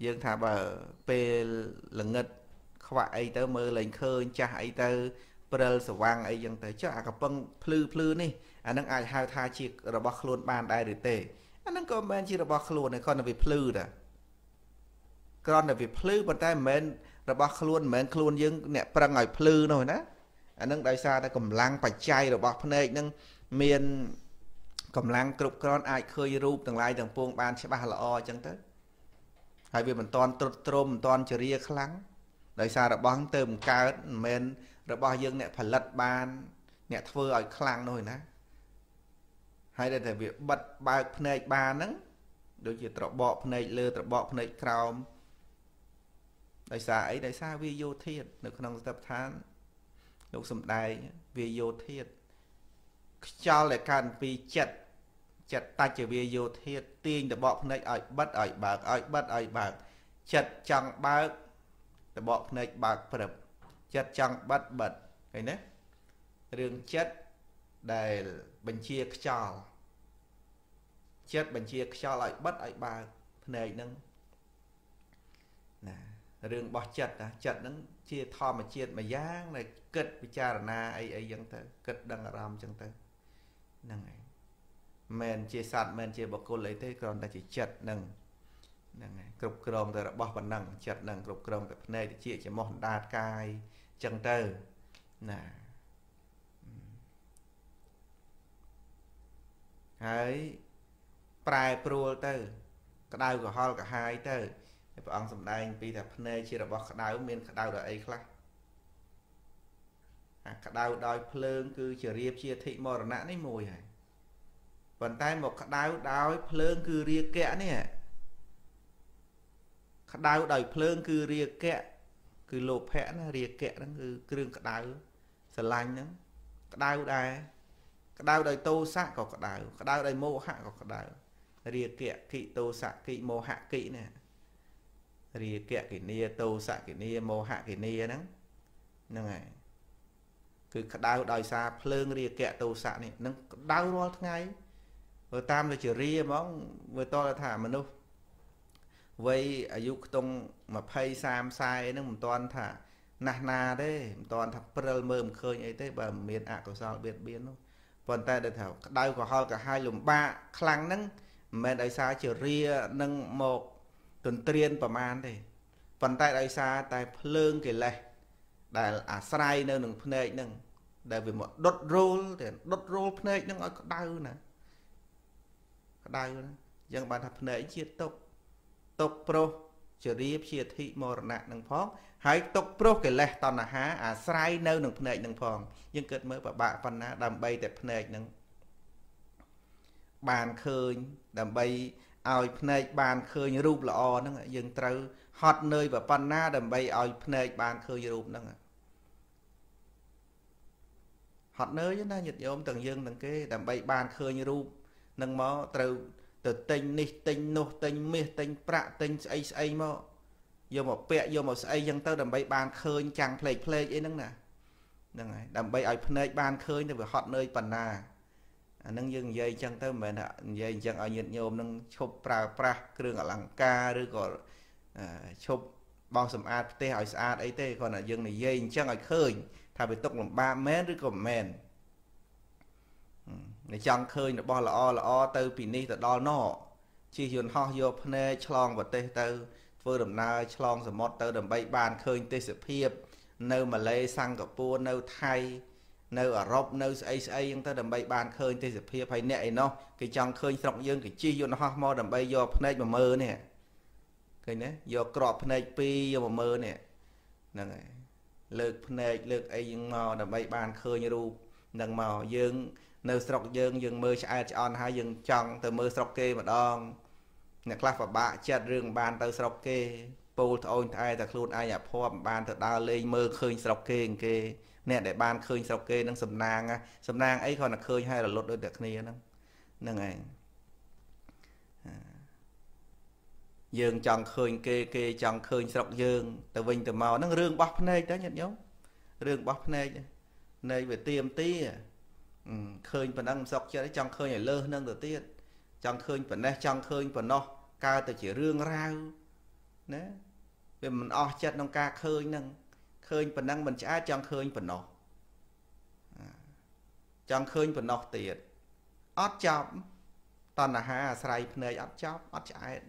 យើងថាបើពេលល្ងិតខ្វាក់អីទៅមើលលែងឃើញចាស់អីទៅ ព្រិលស្វាំងអីចឹងទៅចុះអាកំពឹងភ្លឺភ្លឺនេះអានឹងអាចហៅថាជារបស់ខ្លួនបានដែរឬទេអានឹងក៏មិនមែនជារបស់ខ្លួនទេគ្រាន់តែវាភ្លឺតាគ្រាន់តែវាភ្លឺប៉ុន្តែមិនមែនរបស់ខ្លួនមិនមែនខ្លួនយើងអ្នកប្រឹងឲ្យភ្លឺនោះណាអានឹងដោយសារតែកម្លាំងបច្ច័យរបស់ភ្នែកនឹងមានកម្លាំងគ្រប់គ្រាន់អាចឃើញរូបទាំងឡាយទាំងពួងបានច្បាស់ល្អអញ្ចឹងទៅហើយវាមិនតាន់ត្រុតត្រោមមិនតាន់ចរិយាខ្លាំង ដោយសាររបស់ទៅមិនកើតមិនមែនរបស់យើងអ្នកផលិតបាន អ្នកធ្វើឲ្យខ្លាំងនោះឯណាហើយដែលតែវាបិទបើកភ្នែកបានហ្នឹងដូចជាត្របកភ្នែកលើត្របកភ្នែកក្រោមដោយសារអីដោយសារវាយោធាតនៅក្នុងស្ថាបឋានលោកសំដែងវាយោធាតខ្យល់ដែលកើតពីចិត្តចិត្តតច្ចវាយោធាតទាញតបកភ្នែកឲ្យបិទឲ្យបើកឲ្យបិទឲ្យបើកចិត្តចង់បើក តបកភ្នែកបើកព្រឹបចិត្តចង់បិទបិទឃើញទេរឿងចិត្តដែលបញ្ជាខ្យល់ចិត្តបញ្ជាខ្យល់ឲ្យបិទឲ្យបើកភ្នែកហ្នឹងណារឿងរបស់ចិត្តណាចិត្តហ្នឹងជាធម្មជាតិមួយយ៉ាងដែលគិតពិចារណាអីអីចឹងទៅគិតដឹងអារម្មណ៍ចឹងទៅហ្នឹងហើយមិនជាសត្វមិនជាបុគ្គលអីទេគ្រាន់តែជាចិត្តហ្នឹង ហ្នឹងហើយគ្រប់គ្រងទៅរបស់ប៉ុណ្ណឹងចិត្តហ្នឹងគ្រប់គ្រងទៅភ្នែកតិចជាមោះដាតកាយចឹងទៅណាហើយប្រែប្រួលទៅ ក្តៅក្រហល់កាហាយទៅព្រះអង្គសម្ដែងពីថាភ្នែកជារបស់ក្តៅមានក្តៅដោយអីខ្លះអាក្តៅដោយភ្លើង គឺជារៀបជាធិមរណៈនេះមួយហើយប៉ុន្តែមកក្តៅដោយភ្លើងគឺរាគៈនេះ ក្តៅដោយភ្លើងគឺរាគៈគឺលោភៈណារាគៈហ្នឹងគឺគ្រឿងក្តៅស្រឡាញ់ហ្នឹងក្តៅដែរក្តៅដោយតោសៈក៏ក្តៅក្តៅដោយមោហៈក៏ក្តៅរាគៈគិតោសៈគិមោហៈគិណារាគៈគិនីតោសៈគិនីមោហៈគិនីហ្នឹងហ្នឹងហើយគឺក្តៅដោយសារភ្លើងរាគៈតោសៈនេះនឹងក្តៅរាល់ថ្ងៃបើតាមទៅជារាហ្មងមើលតថាមនុស្ស វ័យអាយុខ្ទង់20 30 40ហ្នឹងមិនតាន់ថាណាស់ណាទេមិនតាន់ថាព្រិលមើលមិនឃើញអីទេបើមិនមានអកុសលបៀតបៀននោះប៉ុន្តែដែលថាក្តៅក្រហល់កាហាយលំបាកខ្លាំងហ្នឹងមិនមែនដោយសារជារានឹងមកទន្ទ្រានប្រមាណទេប៉ុន្តែដោយសារតែភ្លើងកិលេសដែលអាស្រ័យនៅនឹងភ្នែកហ្នឹងដែលវាមកដុតរោលតែដុតរោលភ្នែកហ្នឹងឲ្យក្តៅណាក្តៅណាអញ្ចឹងបានថាភ្នែកជាទុក ទុកប្រុសជារៀបជាធិមរណៈនឹងផងហើយទុកប្រុសកិលេសតណ្ហាអាស្រ័យនៅនឹងភ្នែកនឹងផងយើងគិតមើលប្របាក់ប៉ុណ្ណាដើម្បីតែភ្នែកនឹងបានឃើញដើម្បីឲ្យភ្នែកបានឃើញរូបល្អហ្នឹងយើងត្រូវហត់នឿយប៉ុណ្ណាដើម្បីឲ្យភ្នែកបានឃើញរូបហ្នឹងហត់នឿយណាញាតិញោមទាំងយើងទាំងគេដើម្បីបានឃើញរូបនឹងមកត្រូវ ទៅទិញនេះទិញនោះទិញមាសទិញប្រាក់ទិញស្អីស្អីមកយកមកពាក់យកមកស្អីចឹងទៅដើម្បីបានឃើញចាំងផ្លេកផ្លេកអីហ្នឹងណាហ្នឹងហើយដើម្បីឲ្យភ្នែកបានឃើញទៅវាហត់នឿយប៉ុណ្ណាអានឹងយើងនិយាយអញ្ចឹងទៅមិនមែននិយាយអញ្ចឹងឲ្យញាតិញោមនឹងឈប់ប្រើប្រាស់គ្រឿងអលង្ការឬក៏ឈប់បោសសម្អាតផ្ទះឲ្យស្អាតអីទេគ្រាន់តែយើងនិយាយអញ្ចឹងឲ្យឃើញថាវាទុកលំបាកមែនឬក៏មិនមែនតែ ចង់ឃើញរបស់ល្អល្អទៅពីនេះទៅដល់ណោជិះយន្តហោះយកភ្នែកឆ្លងប្រទេសទៅធ្វើដំណើរឆ្លងសមុទ្រទៅដើម្បីបានឃើញទេសភាពនៅម៉ាឡេសិង្ហបុរីនៅថៃនៅអឺរ៉ុបនៅស្អីស្អីហ្នឹងទៅដើម្បីបានឃើញទេសភាពហើយអ្នកឯណោះគេចង់ឃើញស្រុកយើងគេជិះយន្តហោះមកដើម្បីយកភ្នែកមកមើលនេះឃើញទេយកក្របភ្នែកពីរយកមកមើលនេះហ្នឹងហើយលើកភ្នែកលើកអីហ្នឹងមកដើម្បីបានឃើញរូបហ្នឹងមកយើង នៅស្រុកយើងយើងមើលឆ្អែតឆ្អន់ហើយយើងចង់ទៅមើលស្រុកគេម្ដងអ្នកខ្លះពិបាកចិត្តរឿងបានទៅស្រុកគេពោលត្អូញត្អែតែខ្លួនឯងអាភ័ព្វបានទៅដើរលេងមើលឃើញស្រុកគេគេអ្នកដែលបានឃើញស្រុកគេនឹងសំណាងសំណាងអីគ្រាន់តែឃើញហើយរលត់ដូចតែគ្នាហ្នឹងហ្នឹងឯងយើងចង់ឃើញគេគេចង់ឃើញស្រុកយើង ទៅវិញទៅមកហ្នឹងរឿងបោះភ្នែកតើញាតិញោមរឿងបោះភ្នែកនៃវាទៀមទី ឃើញប៉ុណ្ណឹងមិនសុខចិត្តចង់ឃើញឲ្យលើសនឹងទៅទៀតចង់ឃើញប៉ុណ្ណេះចង់ឃើញប៉ុណ្ណោះកើតទៅជារឿងរ៉ាវណាវាមិនអស់ចិត្តក្នុងការឃើញហ្នឹងឃើញប៉ុណ្ណឹងមិនឆ្អែតចង់ឃើញប៉ុណ្ណោះចង់ឃើញប៉ុណ្ណោះទៀតអត់ចប់តណ្ហាអាស្រ័យភ្នែកអត់ចប់អត់ឆ្អែត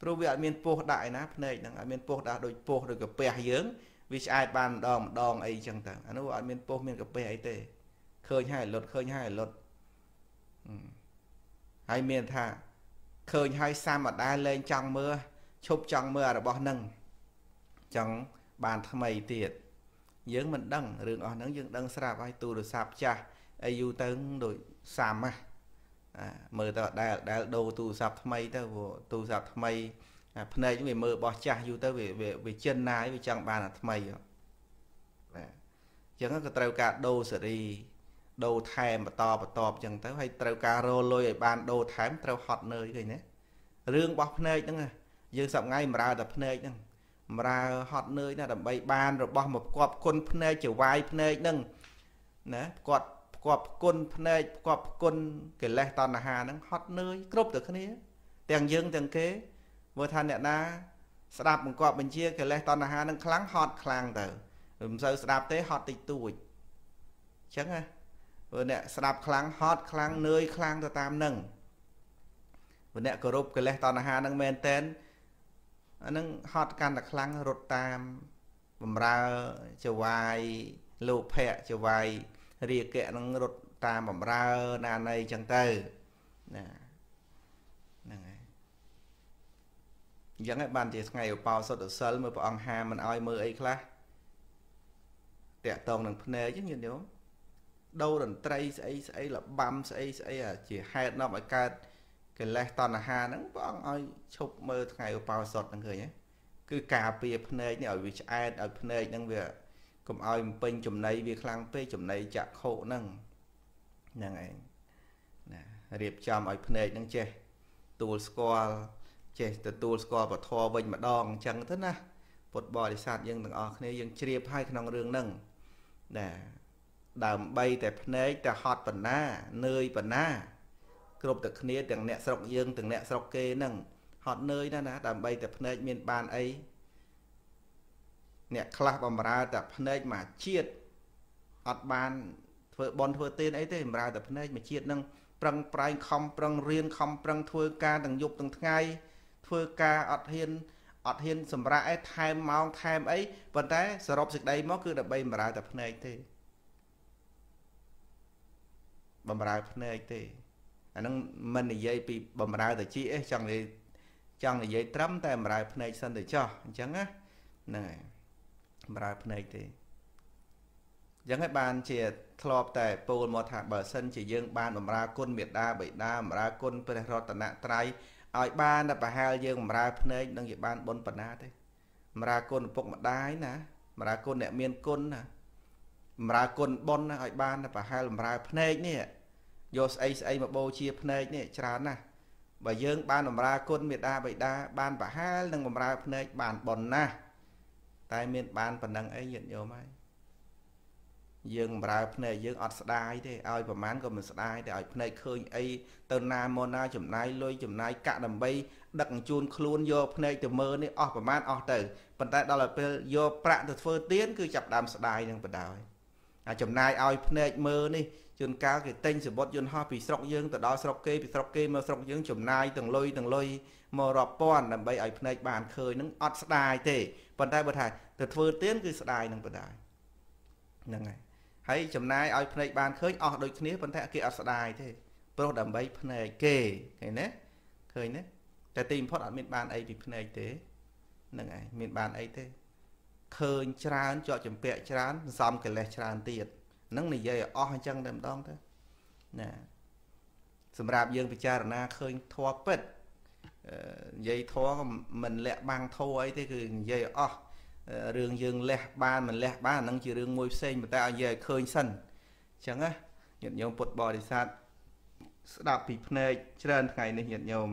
ព្រោះវាអត់មានពោះដាក់ឯណាភ្នែកហ្នឹងអត់មានពោះដាក់ដូចពោះដូចកាពះយើងវាឆ្អែតបានម្ដងម្ដងអីចឹងទៅអានោះអត់មានពោះមានកាពះអីទេ ឃើញហើយលុតឃើញហើយលុតហើយមានថាឃើញហើយសាមអដាលែងចង់មើលឈប់ចង់មើលរបស់នឹងចង់បានថ្មីទៀតយើងមិនដឹងរឿងអស់ហ្នឹងយើងដឹងស្រាប់ហើយទូរស័ព្ទចាស់អីយូរទៅដូចសាំហ่ะអាមើលទៅដែលដែលដូរទូរស័ព្ទថ្មីទៅព្រោះទូរស័ព្ទថ្មីភ្នែកវាមើលបោះចាស់យូរទៅវាវាចិនណាយវាចង់បានអាថ្មីបាទអញ្ចឹងក៏ត្រូវការដូរសេរី ដូរថែមបន្តបន្តអញ្ចឹងទៅហើយត្រូវការរលុយឲ្យបានដូរថែមត្រូវហត់នឿយឃើញទេរឿងរបស់ភ្នែកហ្នឹងយើងសប្ងៃបម្រើតែភ្នែកហ្នឹងបម្រើហត់នឿយណាដើម្បីបានរបស់មកផ្គប់គុណភ្នែកចវាយភ្នែកហ្នឹងណាផ្គប់ផ្គប់គុណភ្នែកផ្គប់គុណកិលេសតណ្ហាហ្នឹងហត់នឿយគ្រប់តែគ្នា ទាំងយើងទាំងគេមើលថាអ្នកណា ស្ដាប់បង្គាប់បញ្ជាកិលេសតណ្ហានឹងខ្លាំងហត់ខ្លាំងទៅមិនសូវស្ដាប់ទេហត់តិចតួចអញ្ចឹងណា ព្រោះអ្នកស្ដាប់ខ្លាំងហត់ខ្លាំងនឿយខ្លាំងទៅតាមនឹងព្រោះអ្នកគោរពកិលេសតណ្ហានឹងមែនតែនអានឹងហត់កាន់តែខ្លាំងរត់តាមបំរើចវាយលោភៈចវាយរាគៈនឹងរត់តាមបំរើណានៃអញ្ចឹងទៅណាហ្នឹងហើយអញ្ចឹងឯងបានជាថ្ងៃឧបោសថសិលមើលព្រះអង្គហាមិនអោយមើលអីខ្លះតាក់តងនឹងភ្នែកហ្នឹងញាតិញោម ដូរតន្ត្រីស្អីស្អីលបាំស្អីស្អីជាហេតុនាំឲ្យកើតកិលេសតណ្ហាហ្នឹងព្រះអង្គឲ្យឈប់មើលថ្ងៃឧបោសថហ្នឹងឃើញទេគឺការពារភ្នែកនេះឲ្យវាឆ្អែតឲ្យភ្នែកហ្នឹងវាកុំឲ្យពេញចំណៃវាខ្លាំងពេកចំណៃចក្ខុហ្នឹងហ្នឹងឯងណារៀបចំឲ្យភ្នែកហ្នឹងចេះទួលស្គាល់ចេះទទួលស្គាល់ពធវិញម្ដងអញ្ចឹងទៅណាពុទ្ធបរិស័ទយើងទាំងអស់គ្នាយើងជ្រាបហើយក្នុងរឿងហ្នឹងណា ដើម្បីតែភ្នែកតែហត់បណ្ណានឿយបណ្ណា គ្រប់តែគ្នាទាំងអ្នកស្រុកយើងទាំងអ្នកស្រុកគេហ្នឹងហត់នឿយណាស់ណាដើម្បីតែភ្នែកមានបានអីអ្នកខ្លះបំរើតែភ្នែកមកជាតិអត់បានធ្វើបន់ធ្វើទានអីទេបំរើតែភ្នែកមកជាតិហ្នឹងប្រឹងប្រែងខំប្រឹងរៀនខំប្រឹងធ្វើការទាំងយប់ទាំងថ្ងៃធ្វើការអត់ហ៊ានអត់ហ៊ានសម្រាប់អីថែមម៉ោងថែមអីប៉ុន្តែសរុបសេចក្តីមកគឺដើម្បីបំរើតែភ្នែកទេ បំរើភ្នែកទេអាហ្នឹងមិននិយាយពីបំរើតែជីអេចង់និយាយចង់និយាយត្រឹមតែបំរើភ្នែកសិនទៅចោះអញ្ចឹងណាហ្នឹងហើយបំរើភ្នែកទេអញ្ចឹងហើយបានជាធ្លាប់តែពោលមកថាបើសិនជាយើងបានបំរើគុណមេត្តាបិតាបំរើគុណព្រះរតនត្រ័យឲ្យបានតែប្រហែលយើងបំរើភ្នែកនឹងជាបានបុណ្យបណ្ណាទេបំរើគុណឪពុកម្ដាយណាបំរើគុណអ្នកមានគុណណាបំរើគុណបុណ្យណាឲ្យបានតែប្រហែលបំរើភ្នែកនេះ យកស្អីស្អីមកបូជាភ្នែកនេះច្រើនណាស់បើយើងបានបំរើគុណមេដាបិតាបានប្រហែលនឹងបំរើភ្នែកបានបុណ្យណាស់តែមានបានប៉ុណ្ណឹងអីញាតិញោមហើយយើងបំរើភ្នែកយើងអត់ស្ដាយទេឲ្យប្រមាណក៏មិនស្ដាយទេឲ្យភ្នែកឃើញអីទៅណាមកណាចំណាយលុយចំណាយកាក់ដើម្បីដឹកជញ្ជូនខ្លួនយកភ្នែកទៅមើលនេះអស់ប្រមាណអស់ទៅប៉ុន្តែដល់ពេលយកប្រាក់ទៅធ្វើទៀនគឺចាប់ដើមស្ដាយនឹងបដ ாய் អាចំណាយឲ្យភ្នែកមើលនេះ ជួនកាលគេទិញសបុតយន្តហោះពីស្រុកយើងទៅដល់ស្រុកគេពីស្រុកគេមកស្រុកយើងចំណាយទាំងលុយទាំងលុយមករាប់ពាន់ដើម្បីឲ្យភ្នែកបានឃើញនឹងអត់ស្ដាយទេប៉ុន្តែបើថាទៅធ្វើទៀនគឺស្ដាយនឹងបដ ாய் ហ្នឹងហើយហើយចំណាយឲ្យភ្នែកបានឃើញអស់ដូចគ្នាប៉ុន្តែគេអត់ស្ដាយទេព្រោះដើម្បីភ្នែកគេឃើញទេឃើញទេតែទីបំផុតអត់មានបានអីពីភ្នែកទេហ្នឹងហើយមានបានអីទេឃើញច្រើនជាប់ចម្ពាក់ច្រើនសំកិលេសច្រើនទៀតហ្នឹងនិយាយអស់អញ្ចឹងតែម្ដងទៅណាសម្រាប់យើងពិចារណាឃើញធေါ်ពិតនិយាយធေါ်ក៏មិនលាក់បាំងធေါ်អីទេគឺនិយាយអស់រឿងយើងលះបានមិនលះបានហ្នឹងជារឿងមួយផ្សេងប៉ុន្តែឲ្យនិយាយឲ្យឃើញសិនអញ្ចឹងណាញាតិញោមពុទ្ធបរិស័ទស្ដាប់ពីភ្នែកច្រើនថ្ងៃនេះញាតិញោម